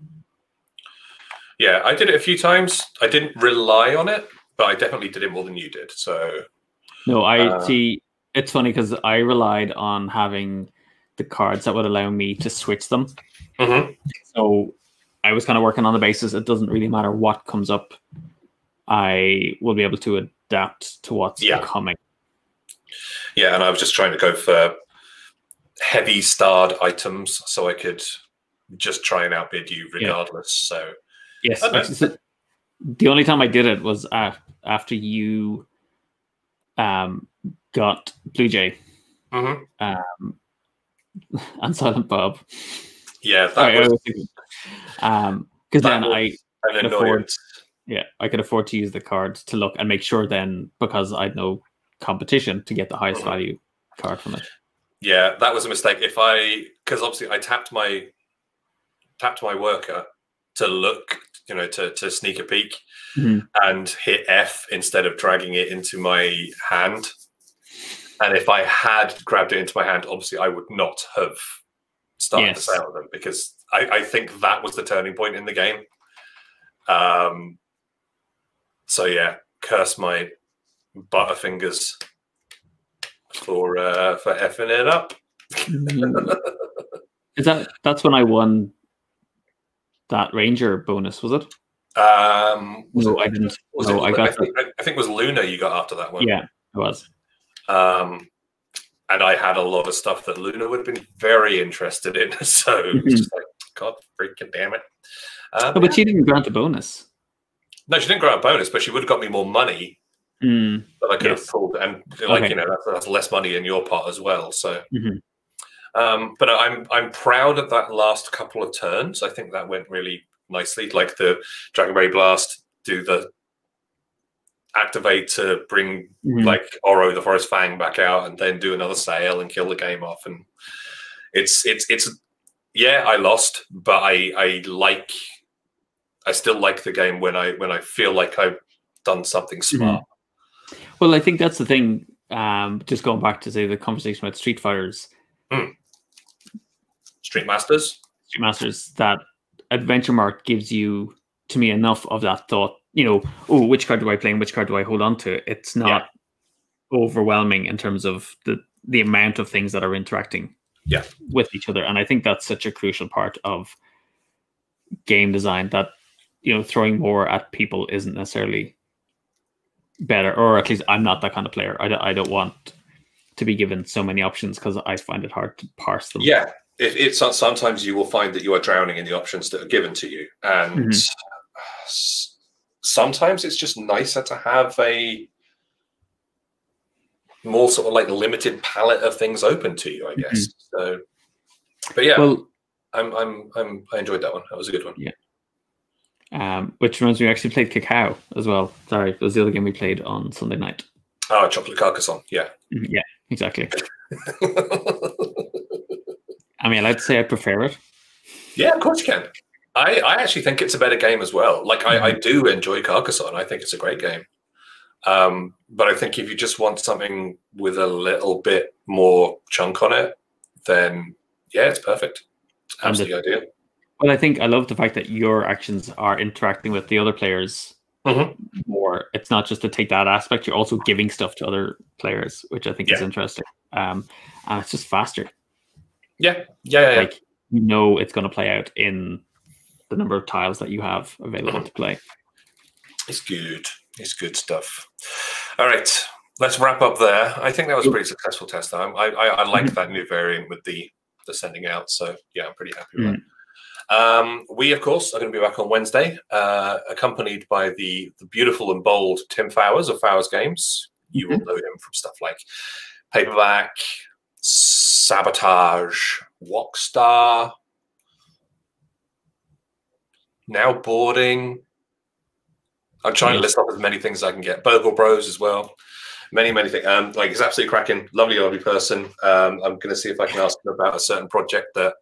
Speaker 1: Yeah, I did it a few times. I didn't rely on it, but I definitely did it more than you did. So
Speaker 2: No, I
Speaker 1: Uh,
Speaker 2: see. It's funny because I relied on having the cards that would allow me to switch them.
Speaker 1: Mhm.
Speaker 2: So I was kind of working on the basis it doesn't really matter what comes up. I will be able to adapt to what's
Speaker 1: Yeah.
Speaker 2: coming.
Speaker 1: yeah, and I was just trying to go for heavy starred items so I could just try and outbid you regardless. So
Speaker 2: Yes.
Speaker 1: Okay.
Speaker 2: so the only time I did it was after you um, got Blue Jay
Speaker 1: mhm.
Speaker 2: um, and Silent Bob.
Speaker 1: yeah, that
Speaker 2: Sorry,
Speaker 1: was
Speaker 2: thinking- um, because then
Speaker 1: was-
Speaker 2: I
Speaker 1: an
Speaker 2: can afford-
Speaker 1: annoyance.
Speaker 2: Yeah I could afford to use the card to look and make sure then because I'd no competition to get the highest
Speaker 1: Mhm.
Speaker 2: value card from it.
Speaker 1: Yeah, that was a mistake. If I because obviously I tapped my tapped my worker to look, you know, to to sneak a peek
Speaker 2: Mhm.
Speaker 1: and hit F instead of dragging it into my hand. And if I had grabbed it into my hand, obviously I would not have started
Speaker 2: Yes.
Speaker 1: to sail them because I, I think that was the turning point in the game. Um so yeah, curse my butterfingers for uh for effing it up.
Speaker 2: Is that that's when I won that Ranger bonus? Was it?
Speaker 1: Um, was
Speaker 2: No,
Speaker 1: it-
Speaker 2: I didn't.
Speaker 1: Was
Speaker 2: No,
Speaker 1: it,
Speaker 2: I
Speaker 1: I,
Speaker 2: got
Speaker 1: think, I think it was Luna you got after that one.
Speaker 2: Yeah, it was.
Speaker 1: Um, and I had a lot of stuff that Luna would have been very interested in. So was
Speaker 2: Mhm.
Speaker 1: just like, God freaking damn it. Um,
Speaker 2: Oh, but she didn't grant a bonus.
Speaker 1: No, she didn't grant a bonus, but she would have got me more money
Speaker 2: Mm,
Speaker 1: that I could
Speaker 2: Yes.
Speaker 1: have pulled. And like,
Speaker 2: Okay.
Speaker 1: you know, that's, that's less money in your part as well. So,
Speaker 2: Mhm.
Speaker 1: um, but I'm, I'm proud of that last couple of turns. I think that went really nicely. Like the Dragonberry Blast, do the activate to bring
Speaker 2: mhm.
Speaker 1: like Oro the Forest Fang back out and then do another sail and kill the game off. And it's it's it's yeah, I lost, but I I like I still like the game when I when I feel like I've done something smart.
Speaker 2: Well, I think that's the thing. Um, just going back to say the conversation about Street Fighters,
Speaker 1: Street Masters.
Speaker 2: Street Masters, that Adventure Mart gives you, to me, enough of that thought. You know, oh, which card do I play and which card do I hold on to? It's not overwhelming in terms of the the amount of things that are interacting
Speaker 1: Yeah.
Speaker 2: with each other, and I think that's such a crucial part of game design that you know throwing more at people isn't necessarily better, or at least I'm not that kind of player. I don't, I don't want to be given so many options because I find it hard to parse them.
Speaker 1: Yeah, it, it's sometimes you will find that you are drowning in the options that are given to you, and mm-hmm. sometimes it's just nicer to have a more sort of like limited palette of things open to you, I guess. Mm-hmm. So, but yeah, well, I'm, I'm, I'm, I enjoyed that one. That was a good one.
Speaker 2: Yeah. Um, which reminds me, we actually played Cacao as well. Sorry, it was the other game we played on Sunday night.
Speaker 1: Oh, Chocolate Carcassonne. Yeah.
Speaker 2: Mm-hmm, yeah, exactly. I mean, I'd say I prefer it.
Speaker 1: Yeah, of course you can. I, I actually think it's a better game as well. Like, I, I mm-hmm. do enjoy Carcassonne. I think it's a great game. Um, but I think if you just want something with a little bit more chunk on it, then yeah, it's perfect. absolutely the, ideal.
Speaker 2: Well, I think I love the fact that your actions are interacting with the other players mm-hmm. more. It's not just to take that aspect; you're also giving stuff to other players, which I think yeah. is interesting. Um, and it's just faster.
Speaker 1: Yeah, yeah, yeah.
Speaker 2: Like you know, it's going to play out in the number of tiles that you have available to play.
Speaker 1: It's good. It's good stuff. All right, let's wrap up there. I think that was a pretty successful test. I I, I like mm-hmm. that new variant with the the sending out. So yeah, I'm pretty happy with mm. that. Um, we, of course, are going to be back on Wednesday, uh, accompanied by the, the beautiful and bold Tim Fowers of Fowers Games. You mm-hmm. will know him from stuff like Paperback, Sabotage, Walkstar, now boarding. I'm trying to list off as many things as I can get. Burgle Bros as well. Many, many things. Um, like he's absolutely cracking, lovely, lovely person. Um, I'm going to see if I can ask him about a certain project that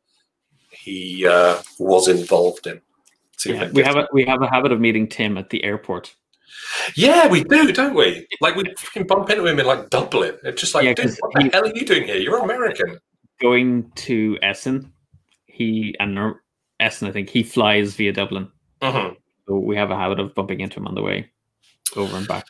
Speaker 1: he uh, was involved in.
Speaker 2: Yeah, we have a we have a habit of meeting Tim at the airport.
Speaker 1: Yeah, we do, don't we? Like we can bump into him in like Dublin. It's just like, yeah, dude, what the hell are you doing here? You're American.
Speaker 2: Going to Essen, he and Essen, I think he flies via Dublin.
Speaker 1: Mm-hmm.
Speaker 2: So we have a habit of bumping into him on the way over and back.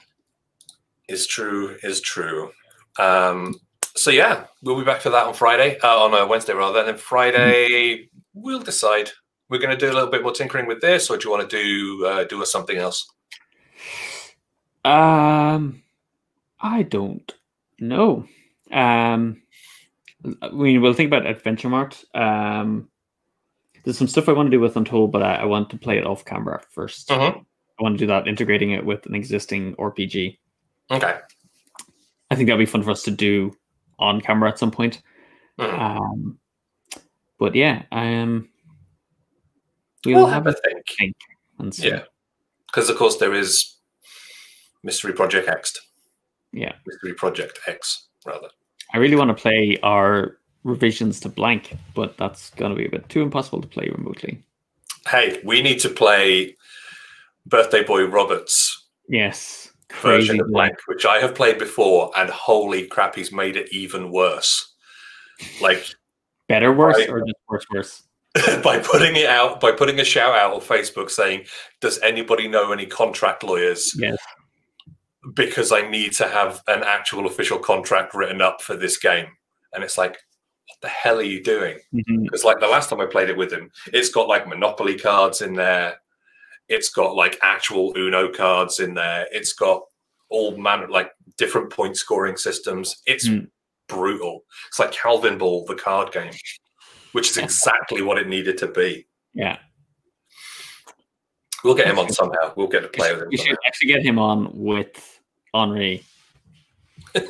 Speaker 1: Is true. Is true. Um, so yeah, we'll be back for that on Friday, uh, on a Wednesday rather. And then Friday. We'll decide. We're going to do a little bit more tinkering with this, or do you want to do uh, do something else?
Speaker 2: Um, I don't know. Um, we will think about Adventure Mart. Um, there's some stuff I want to do with Untold, but I, I want to play it off camera 1st
Speaker 1: mm-hmm.
Speaker 2: I want to do that, integrating it with an existing RPG.
Speaker 1: Okay.
Speaker 2: I think that'd be fun for us to do on camera at some point.
Speaker 1: Mm.
Speaker 2: Um, but yeah, um,
Speaker 1: we'll, we'll have, have, a think.
Speaker 2: think and
Speaker 1: see. Yeah, because of course there is Mystery Project X.
Speaker 2: Yeah,
Speaker 1: Mystery Project X rather.
Speaker 2: I really want to play our revisions to blank, but that's going to be a bit too impossible to play remotely.
Speaker 1: Hey, we need to play Birthday Boy Roberts.
Speaker 2: Yes
Speaker 1: version of Blank, which I have played before, and holy crap, he's made it even worse. Like
Speaker 2: better worse by, or just worse worse?
Speaker 1: by putting it out, by putting a shout out on Facebook saying, "Does anybody know any contract lawyers?"
Speaker 2: Yes.
Speaker 1: Because I need to have an actual official contract written up for this game, and it's like, what the hell are you doing? Because
Speaker 2: mm-hmm.
Speaker 1: like the last time I played it with him, it's got like Monopoly cards in there. It's got like actual Uno cards in there. It's got all manner like different point scoring systems. It's mm. Brutal. It's like Calvinball, the card game, which is exactly what it needed to be.
Speaker 2: Yeah.
Speaker 1: We'll get him on somehow. We'll get to play with him.
Speaker 2: We should actually get him on with Henri.
Speaker 1: no,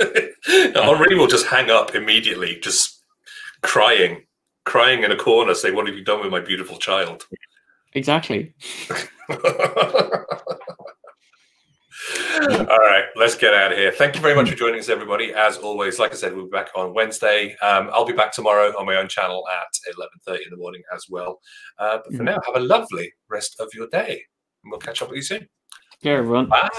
Speaker 1: Henri will just hang up immediately, just crying, crying in a corner, say, What have you done with my beautiful child?
Speaker 2: Exactly.
Speaker 1: All right, let's get out of here. Thank you very much for joining us, everybody. As always, like I said, we'll be back on Wednesday. Um, I'll be back tomorrow on my own channel at 11.30 in the morning as well. Uh, but for mm. now, have a lovely rest of your day. And we'll catch up with you soon.
Speaker 2: Yeah, everyone. Bye.